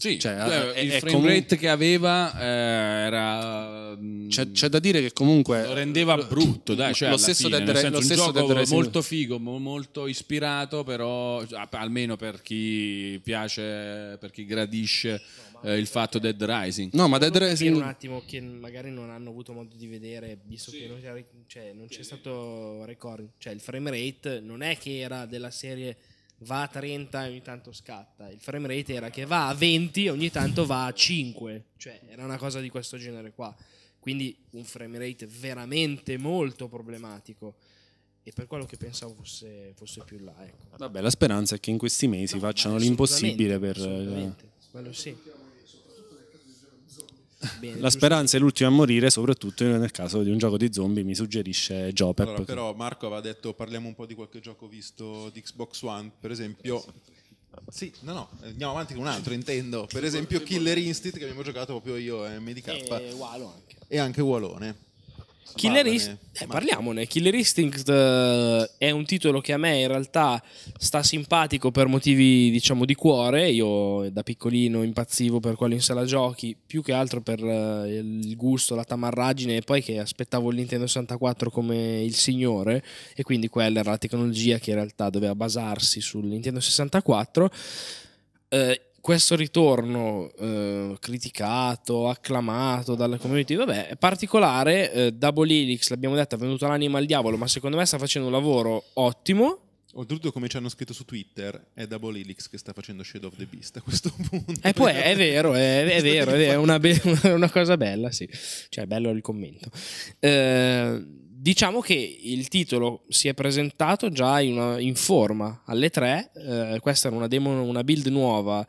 Sì, Cioè, eh, è- il frame comu- rate che aveva eh, era mm, C'è, c'è da dire che comunque lo rendeva brutto, dai, cioè lo stesso fine, Dead senso, lo un stesso gioco Dead Rising- molto figo, mo- molto ispirato, però almeno per chi piace, per chi gradisce eh, il fatto Dead Rising. No, ma Dead Rising un attimo che magari non hanno avuto modo di vedere, visto che non cioè, non c'è stato recording. Cioè, il frame rate non è che era della serie va a 30 e ogni tanto scatta. Il frame rate era che va a 20 e ogni tanto va a 5. Cioè, era una cosa di questo genere qua. Quindi un frame rate veramente molto problematico. E per quello che pensavo fosse, fosse più là. Ecco. Vabbè, la speranza è che in questi mesi No, facciano l'impossibile per... assolutamente. Quello sì. Bene, La speranza è l'ultima a morire, soprattutto nel caso di un gioco di zombie, mi suggerisce Jopep. Allora, però Marco aveva detto parliamo un po' di qualche gioco visto di Xbox One, per esempio... Sì, no, no, andiamo avanti con un altro, intendo. Per esempio Killer Instinct che abbiamo giocato proprio io e MDK E Walo anche. e anche Walone. Killer Instinct, eh, parliamone. Killer Instinct eh, è un titolo che a me in realtà sta simpatico per motivi diciamo di cuore. Io da piccolino impazzivo per quello in sala giochi, più che altro per eh, il gusto, la tamarragine e poi che aspettavo il Nintendo 64 come il signore e quindi quella era la tecnologia che in realtà doveva basarsi sul Nintendo 64. Eh, questo ritorno eh, criticato, acclamato dalla community, vabbè, è particolare. eh, Double Helix, l'abbiamo detto, ha venduto l'anima al diavolo, ma secondo me sta facendo un lavoro ottimo. Oltretutto, come ci hanno scritto su Twitter, è Double Helix che sta facendo Shadow of the Beast a questo [LAUGHS] punto. E poi è, è vero, è, è vero, è è una, be- [LAUGHS] una cosa bella, sì. Cioè, bello il commento. Eh, diciamo che il titolo si è presentato già in, una- in forma alle tre. eh, questa era una demo, una build nuova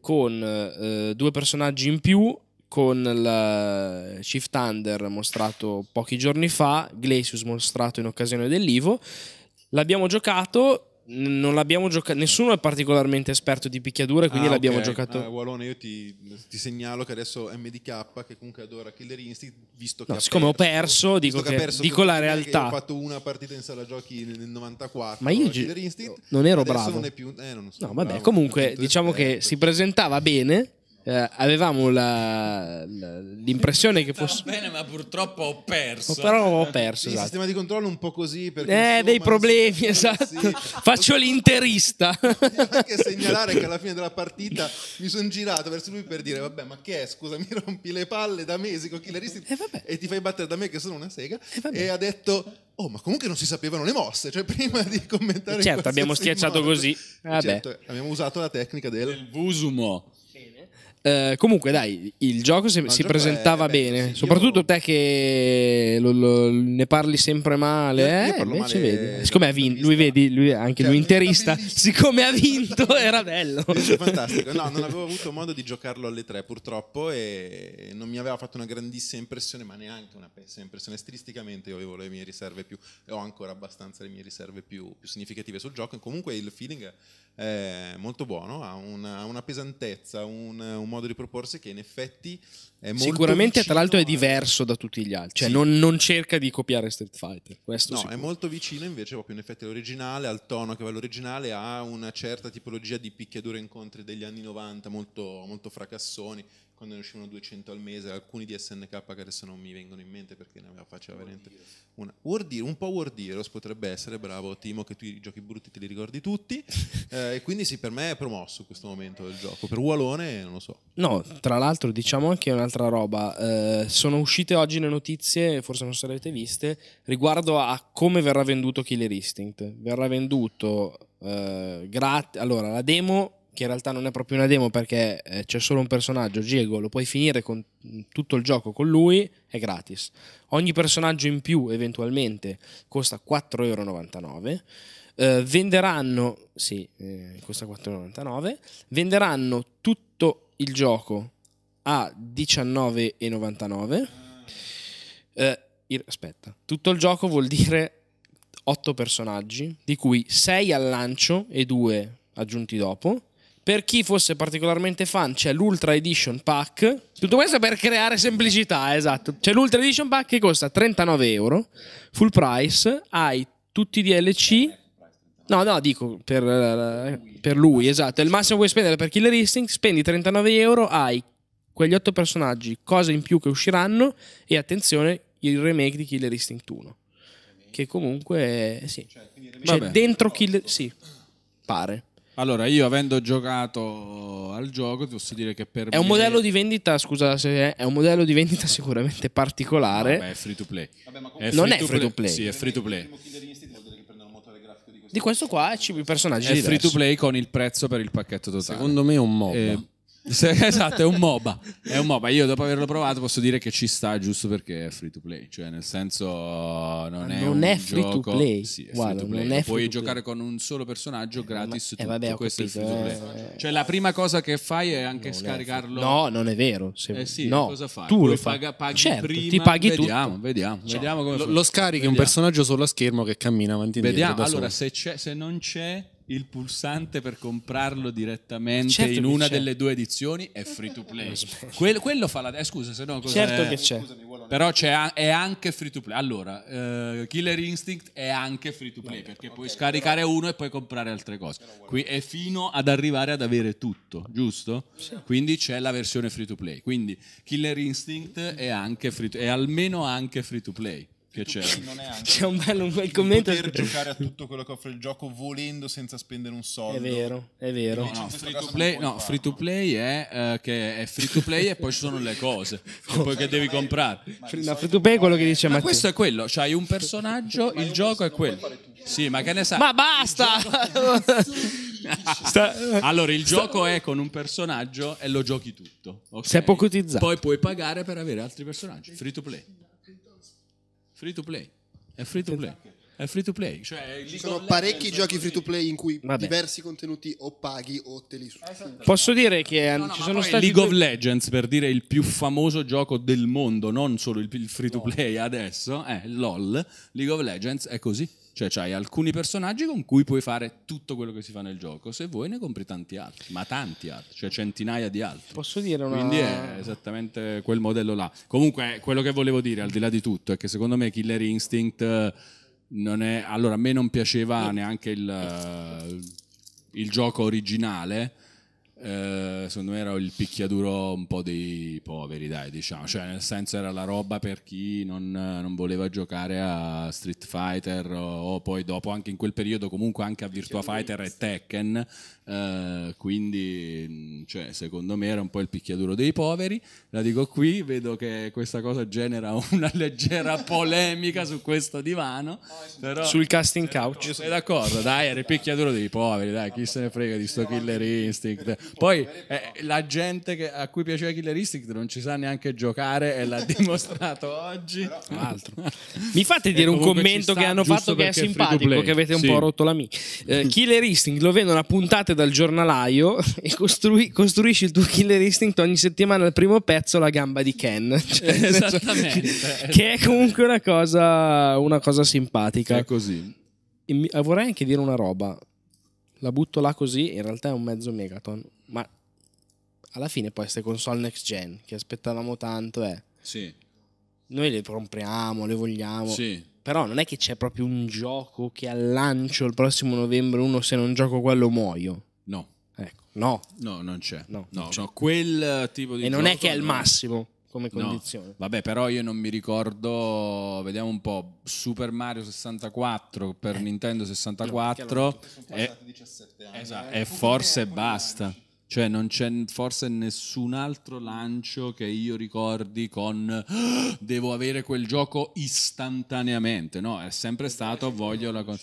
con eh, due personaggi in più. Con il Chief Thunder mostrato pochi giorni fa, Glacius mostrato in occasione dell'Ivo. L'abbiamo giocato, non l'abbiamo giocato, nessuno è particolarmente esperto di picchiadure, quindi Ah, l'abbiamo ok. giocato. Ah, Walone, io ti, ti segnalo che adesso MDK, che comunque adora Killer Instinct, visto che No, siccome ho perso, dico che- ha perso dico la che realtà. Ho fatto una partita in sala giochi nel nel 94. Ma io Killer Instinct, non ero bravo. Non più, eh, non No, vabbè, bravo, comunque diciamo che esperto. si presentava bene. Eh, avevamo la- la- l'impressione che fosse... bene, ma purtroppo ho perso. Però ho perso, Il esatto. sistema di controllo un po' così perché Eh, dei problemi, sì, esatto. sì. Faccio l'interista. Voglio [LAUGHS] anche segnalare che alla fine della partita mi sono girato verso lui per dire vabbè ma che è scusa mi [LAUGHS] rompi le palle da mesi con Killer Instinct Eh, e ti fai battere da me che sono una sega vabbè. e ha detto oh ma comunque non si sapevano le mosse cioè [LAUGHS] prima di commentare Certo, abbiamo schiacciato modo. così. Vabbè. Certo, abbiamo usato la tecnica del Il Vusumo. Eh, comunque, dai, il gioco si, il si gioco presentava è bene. sì, io- Soprattutto te che lo- lo- ne parli sempre male. Io- io eh, invece male vedi. Siccome ha vinto, lui di vedi, lui anche Cioè, lui interista. [LAUGHS] Siccome ha vinto, [LAUGHS] era bello. Fantastico. No, non avevo avuto modo di giocarlo alle tre purtroppo e non mi aveva fatto una grandissima impressione, ma neanche una pessima impressione. Stilisticamente io avevo le mie riserve più, e ho ancora abbastanza le mie riserve più, più significative sul gioco. Comunque il feeling è molto buono, ha una, una pesantezza, un, un modo di proporsi che in effetti è molto Sicuramente, tra l'altro, è a- diverso da tutti gli altri. Cioè, Sì. non, non cerca di copiare Street Fighter. Questo No, sicuro. è molto vicino invece proprio in effetti all'originale, al tono che va all'originale, ha una certa tipologia di picchiaduro incontri degli anni 90 molto, molto fracassoni, quando ne uscivano 200 al mese, alcuni di SNK che adesso non mi vengono in mente perché ne aveva faceva veramente una World Heroes, un po' World Heroes potrebbe essere, bravo Timo che tu i giochi brutti te li ricordi tutti [LAUGHS] Eh, e quindi sì per me è promosso in questo momento del gioco, per Ualone non lo so. No, tra l'altro diciamo anche un'altra roba, eh, sono uscite oggi le notizie, forse non sarete viste, riguardo a come verrà venduto Killer Instinct. Verrà venduto eh, gratis, allora la demo, che in realtà non è proprio una demo perché eh, c'è solo un personaggio, Diego, lo puoi finire con tutto il gioco con lui, è gratis. Ogni personaggio in più eventualmente costa 4,99€. Eh, venderanno, sì, eh, costa 4,99€, venderanno tutto il gioco a 19,99. Eh, aspetta, tutto il gioco vuol dire 8 personaggi, di cui 6 al lancio e 2 aggiunti dopo. Per chi fosse particolarmente fan c'è l'Ultra Edition Pack. Tutto questo per creare semplicità, esatto. C'è l'Ultra Edition Pack che costa 39 euro, full price, hai tutti i DLC. No, no, dico per, per lui, esatto. È il massimo che puoi spendere per Killer Instinct. Spendi 39 euro, hai quegli 8 personaggi, cose in più che usciranno e attenzione, il remake di Killer Instinct 1. Che comunque, sì. Cioè, Vabbè. dentro Killer... Sì, pare. Allora, io avendo giocato al gioco, ti posso dire che per È un me- modello di vendita, scusa se è, è un modello di vendita [LAUGHS] sicuramente particolare. Vabbè, è free to play. Non è free to play. Sì, è free to play. Di questo qua è i personaggi È free diversi. to play con il prezzo per il pacchetto totale. Secondo me è un MOBA. Eh, [LAUGHS] esatto, è un MOBA. È un MOBA. Io dopo averlo provato posso dire che ci sta giusto perché è free to play. Cioè, nel senso, non è. Non un è free to gioco- play. Sì, è Guarda, free to play. non è free Puoi to play. giocare con un solo personaggio gratis. Eh, tutto. vabbè, ho Questo capito, è il free to play. eh. Cioè, la prima cosa che fai è anche Non è scaricarlo. No, non è vero. Se- Eh sì, no, cosa fai? tu lo fai. paga- paghi certo, prima, ti paghi vediamo, tutto. Vediamo, vediamo come Lo, lo scarichi un Vediamo. personaggio solo a schermo che cammina avanti e indietro. Vediamo, allora solo. se, c'è- se non c'è il pulsante per comprarlo direttamente Certo in una c'è. delle due edizioni è free to play. [LAUGHS] Quel- quello fa la... Eh, scusa, se no cosa Certo è? che c'è. Però c'è è anche free to play. Allora, eh, Killer Instinct è anche free to play perché puoi scaricare uno e poi comprare altre cose. Qui è fino ad arrivare ad avere tutto, giusto? Quindi c'è la versione free to play. Quindi Killer Instinct è anche free to- è almeno anche free to play. Che c'è. Non è anche C'è un bel, un bel commento. poter giocare a tutto quello che offre il gioco volendo senza spendere un soldo. È vero, è vero. No, free to play, no, free to play è eh, che è free to play e poi ci sono le cose [LAUGHS] che poi che devi comprare. No, free to play è quello che dice Ma Matteo. questo è quello, c'hai un personaggio, il gioco è quello. Sì, ma che ne sai? Ma basta! [LAUGHS] Sta- Allora, il gioco è con un personaggio e lo giochi tutto. ok? Si è pocotizzato. Poi puoi pagare per avere altri personaggi. Free to play. Free to play. È free to play. È free to play. Cioè, Ci sono parecchi giochi free to play in cui Vabbè. diversi contenuti o paghi o te li su. Posso dire che eh, ci sono stati League of Legends per dire il più famoso gioco del mondo, non solo il, il free to play adesso, è LOL. League of Legends è così. Cioè, c'hai alcuni personaggi con cui puoi fare tutto quello che si fa nel gioco. Se vuoi, ne compri tanti altri, ma tanti altri, cioè centinaia di altri. Posso dire una Quindi è esattamente quel modello là. Comunque, quello che volevo dire, al di là di tutto, è che secondo me Killer Instinct non è. Allora, a me non piaceva neanche il, eh, il gioco originale. Eh, secondo me era il picchiaduro un po' dei poveri, dai, diciamo, cioè nel senso era la roba per chi non, non voleva giocare a Street Fighter o, o poi dopo anche in quel periodo comunque anche a Virtua Fighter e Tekken, eh, quindi cioè, secondo me era un po' il picchiaduro dei poveri, la dico qui, vedo che questa cosa genera una leggera [LAUGHS] polemica su questo divano, però... Sul casting couch. Sei d'accordo? Dai, era il picchiaduro dei poveri, dai, chi se ne frega di sto Killer Instinct. [LAUGHS] Poi eh, la gente che- a cui piaceva Killer Instinct non ci sa neanche giocare e l'ha [LAUGHS] dimostrato oggi. Altro. Mi fate dire un comunque commento che hanno fatto che è simpatico, che avete un Sì. po' rotto la mia. Eh, Killer Instinct lo vendono a puntate dal giornalaio [LAUGHS] e costrui- costruisci il tuo Killer Instinct ogni settimana al primo pezzo la gamba di Ken. Cioè, senso- Esattamente. che è comunque una cosa, una cosa simpatica. È così. E mi- eh, vorrei anche dire una roba. La butto là così, in realtà è un mezzo megaton. Ma alla fine poi queste console next gen che aspettavamo tanto è... Sì, Noi le compriamo, le vogliamo. sì. Però non è che c'è proprio un gioco che al lancio il prossimo novembre uno se non gioco quello muoio. No, Ecco, no. no, non c'è. No, no, non c'è. no, quel tipo di E non è che è il massimo come No. condizione. Vabbè, però io non mi ricordo, vediamo un po', Super Mario 64 per Nintendo 64 e, 17 anni. esatto, e forse basta. Cioè non c'è forse nessun altro lancio che io ricordi con "Ah, devo avere quel gioco istantaneamente. No, è sempre stato voglio la con-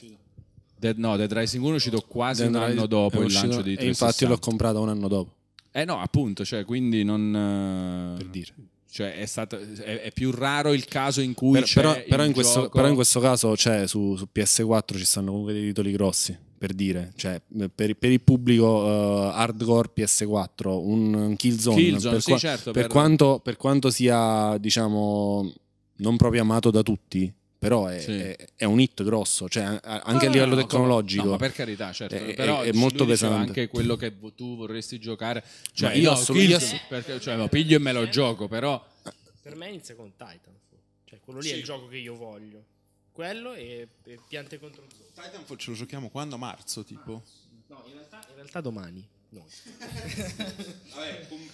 Dead, no, Dead Rising 1 è uscito quasi un anno dopo È il lancio di E infatti 360. l'ho comprato un anno dopo, Eh no, appunto, cioè, quindi non... per dire. Cioè, è, stato, è, è più raro il caso in cui Per- però, però in questo, gioco- però in questo caso cioè, su, su PS4 ci stanno comunque dei titoli grossi per dire. Cioè, per, per il pubblico eh, hardcore PS4 un, un Killzone, Killzone, per, sì, qua- certo, per- quanto, per quanto sia diciamo non proprio amato da tutti però è, Sì. è- è un hit grosso cioè, anche No, a livello no, no, tecnologico no, ma per carità, certo. È- però è- molto pesante. anche quello che tu vorresti giocare. Cioè, Ma io Killzone, io ass- perché, cioè, lo piglio e me lo gioco, però Per me inizia con Titanfall. Cioè, quello lì è il gioco che io voglio. Quello e, e piante contro zombie. Titanfall ce lo giochiamo quando? A marzo, tipo? No, in realtà, in realtà domani. Noi. [LAUGHS]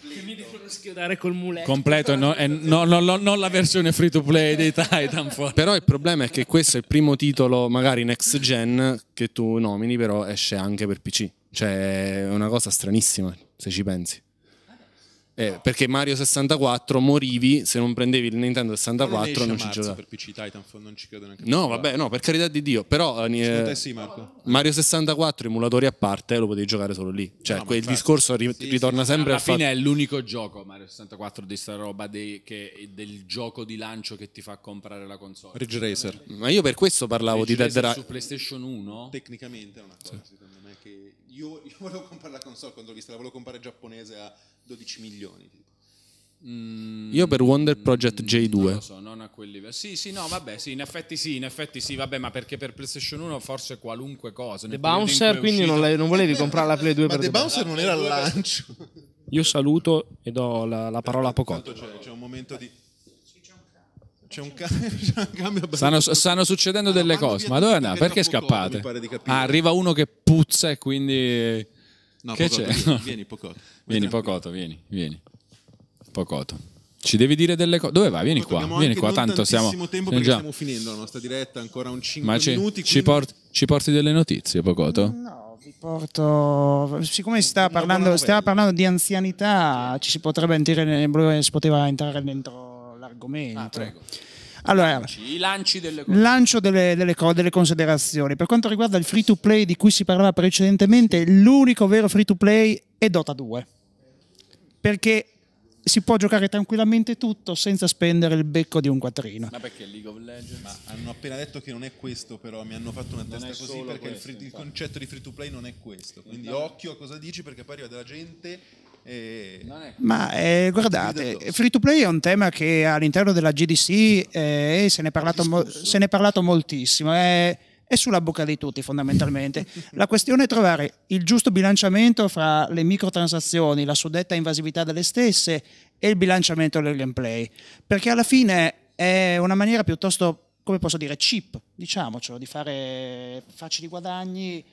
che mi devono schiodare col muletto. completo, no, e no- no- no- non la versione free to play dei Titanfall. però il problema è che questo è il primo titolo magari next gen che tu nomini però esce anche per PC cioè è una cosa stranissima se ci pensi Eh, perché Mario 64 morivi se non prendevi il Nintendo 64 non, non ci giocavi per PC Titanfall, non ci credo neanche. no vabbè no per carità di Dio però eh, sì, Marco? Mario 64 emulatori a parte lo potevi giocare solo lì cioè No, quel infatti. discorso ri- Sì, ritorna sì, sempre Alla fatto fine è l'unico gioco Mario 64 di sta roba dei- che- del gioco di lancio che ti fa comprare la console. Ridge Racer. ma io per questo parlavo di Ridge Dead Racer Rising su PlayStation 1 Tecnicamente è una cosa, secondo me, che io, io volevo comprare la console quando l'ho vista, la volevo comprare giapponese a 12 milioni. Tipo. Mm, Io per Wonder Project J2. Non lo so, non a quel livello. Sì, sì, no, vabbè, sì, in effetti sì, in effetti sì, vabbè, ma perché per PlayStation 1 forse qualunque cosa. The Bouncer, quindi non, uscito- le- non volevi comprare la Play 2 Ma per The The Bouncer non era al lancio. Io saluto e do la, la parola a Pocotto. C'è, c'è un momento di... C'è un, ca- [LAUGHS] c'è un cambio Stanno, stanno succedendo delle Vanno cose, ma dove andate? Perché scappate? capire. Ah, arriva uno che puzza e quindi... No, Che Pocotto, c'è? Vieni, vieni Pocotto. Vieni. Pocoto, vieni, vieni. Pocoto. Ci devi dire delle cose. Dove vai? Vieni Pocotto, qua, vieni qua, tanto siamo... tempo perché già- stiamo finendo la nostra diretta, ancora un 5 Ma ci, minuti. ci, quindi- porti, ci porti delle notizie, Pocoto? No, vi porto. Siccome si stava parlando, novella. parlando di anzianità, ci si potrebbe entrare, si poteva entrare dentro l'argomento. Ah, prego. Allora, lanci delle cose. lancio delle, delle delle considerazioni. Per quanto riguarda il free to play di cui si parlava precedentemente, l'unico vero free to play è Dota 2. Perché si può giocare tranquillamente tutto senza spendere il becco di un quattrino. Ma perché League of Legends? Ma hanno appena detto che non è questo, però mi hanno fatto una Non testa così perché il, questo, free- il concetto di free to play non è questo. Quindi occhio a cosa dici perché poi arriva della gente e... Ma eh, guardate, free to play è un tema che all'interno della GDC eh, se, ne è parlato mo- se ne è parlato moltissimo, è, è sulla bocca di tutti fondamentalmente. La questione è trovare il giusto bilanciamento fra le microtransazioni, la suddetta invasività delle stesse e il bilanciamento del gameplay, perché alla fine è una maniera piuttosto, come posso dire, cheap, diciamocelo, di fare facili guadagni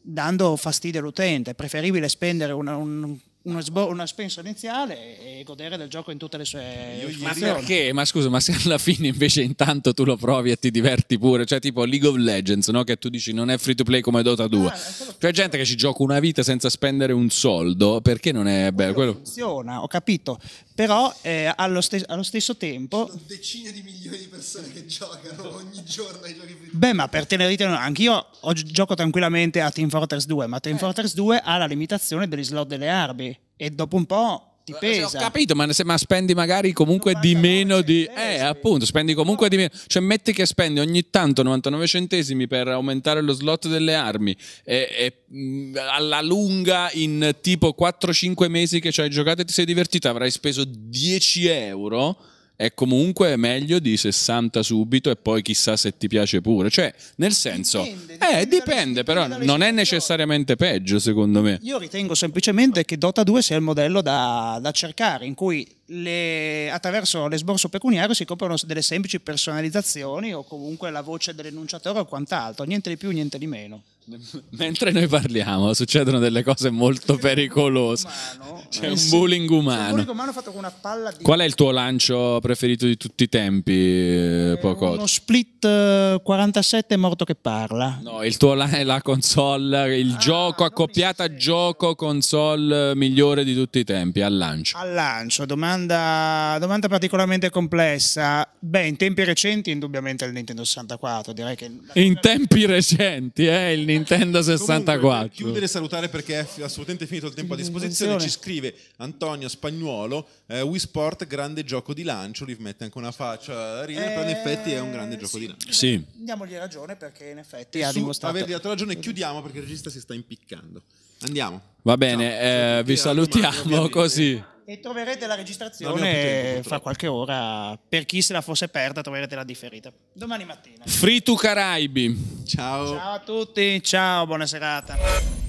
dando fastidio all'utente. È preferibile spendere una, un- uno sbo- una spesa iniziale e godere del gioco in tutte le sue Io Ma perché? Ma scusa, ma se alla fine invece intanto tu lo provi e ti diverti pure, cioè tipo League of Legends, no? Che tu dici non è free to play come Dota 2. Ah, Cioè gente che ci gioca una vita senza spendere un soldo, perché non è bello? Quello... funziona, ho capito, però eh, allo, stes- allo stesso tempo Sono decine di milioni di persone che giocano ogni giorno ai giochi free Beh, ma per tenerite, anch'io gioco tranquillamente a Team Fortress 2, ma Eh. Team Fortress 2 ha la limitazione degli slot delle armi e dopo un po' ti Eh, Ho pesa. capito, ma, se- ma spendi magari comunque di 99 meno di... centesimi. Eh, appunto, spendi comunque di meno. Cioè metti che spendi ogni tanto 99 centesimi per aumentare lo slot delle armi e, e, alla lunga in tipo 4-5 mesi che ci hai giocato e ti sei divertito avrai speso 10 euro. È comunque meglio di 60 subito e poi chissà se ti piace pure. Cioè, nel senso... Dipende, eh, dipende però dipende non è necessariamente peggio, secondo me. Io ritengo semplicemente che Dota 2 sia il modello da, da cercare, in cui le- attraverso l'esborso pecuniario si coprono delle semplici personalizzazioni o comunque la voce dell'enunciatore o quant'altro, niente di più, niente di meno. [LAUGHS] Mentre noi parliamo, succedono delle cose molto pericolose. Umano, C'è eh un sì. bullying C'è un umano. bullying umano fatto con una palla di Qual è il tuo lancio preferito di tutti i tempi, eh, Pocotto? uno split eh, 47 morto che parla. No, il tuo la- è la console, il Ah, gioco accoppiata gioco console eh, migliore di tutti i tempi al lancio. Al lancio, domanda, domanda particolarmente complessa. Beh, in tempi recenti indubbiamente il Nintendo 64, direi che... In tempi recenti, eh, il Nintendo Comunque, per 64. chiudere e salutare perché è assolutamente finito il tempo a disposizione. Ci scrive Antonio Spagnuolo: eh, Wii Sport, grande gioco di lancio. Lui mette anche una faccia a ridere, però in Eh, effetti è un grande gioco di lancio. Sì. Diamogli ragione perché in effetti ha dimostrato... avergli dato ragione, chiudiamo perché il regista si sta impiccando. Andiamo. Va bene, eh, vi domani, salutiamo ovviamente. così. E troverete la registrazione fra qualche ora. Per chi se la fosse perda troverete la differita. Domani mattina. Free to Caraibi. Ciao. Ciao a tutti, ciao, buona serata.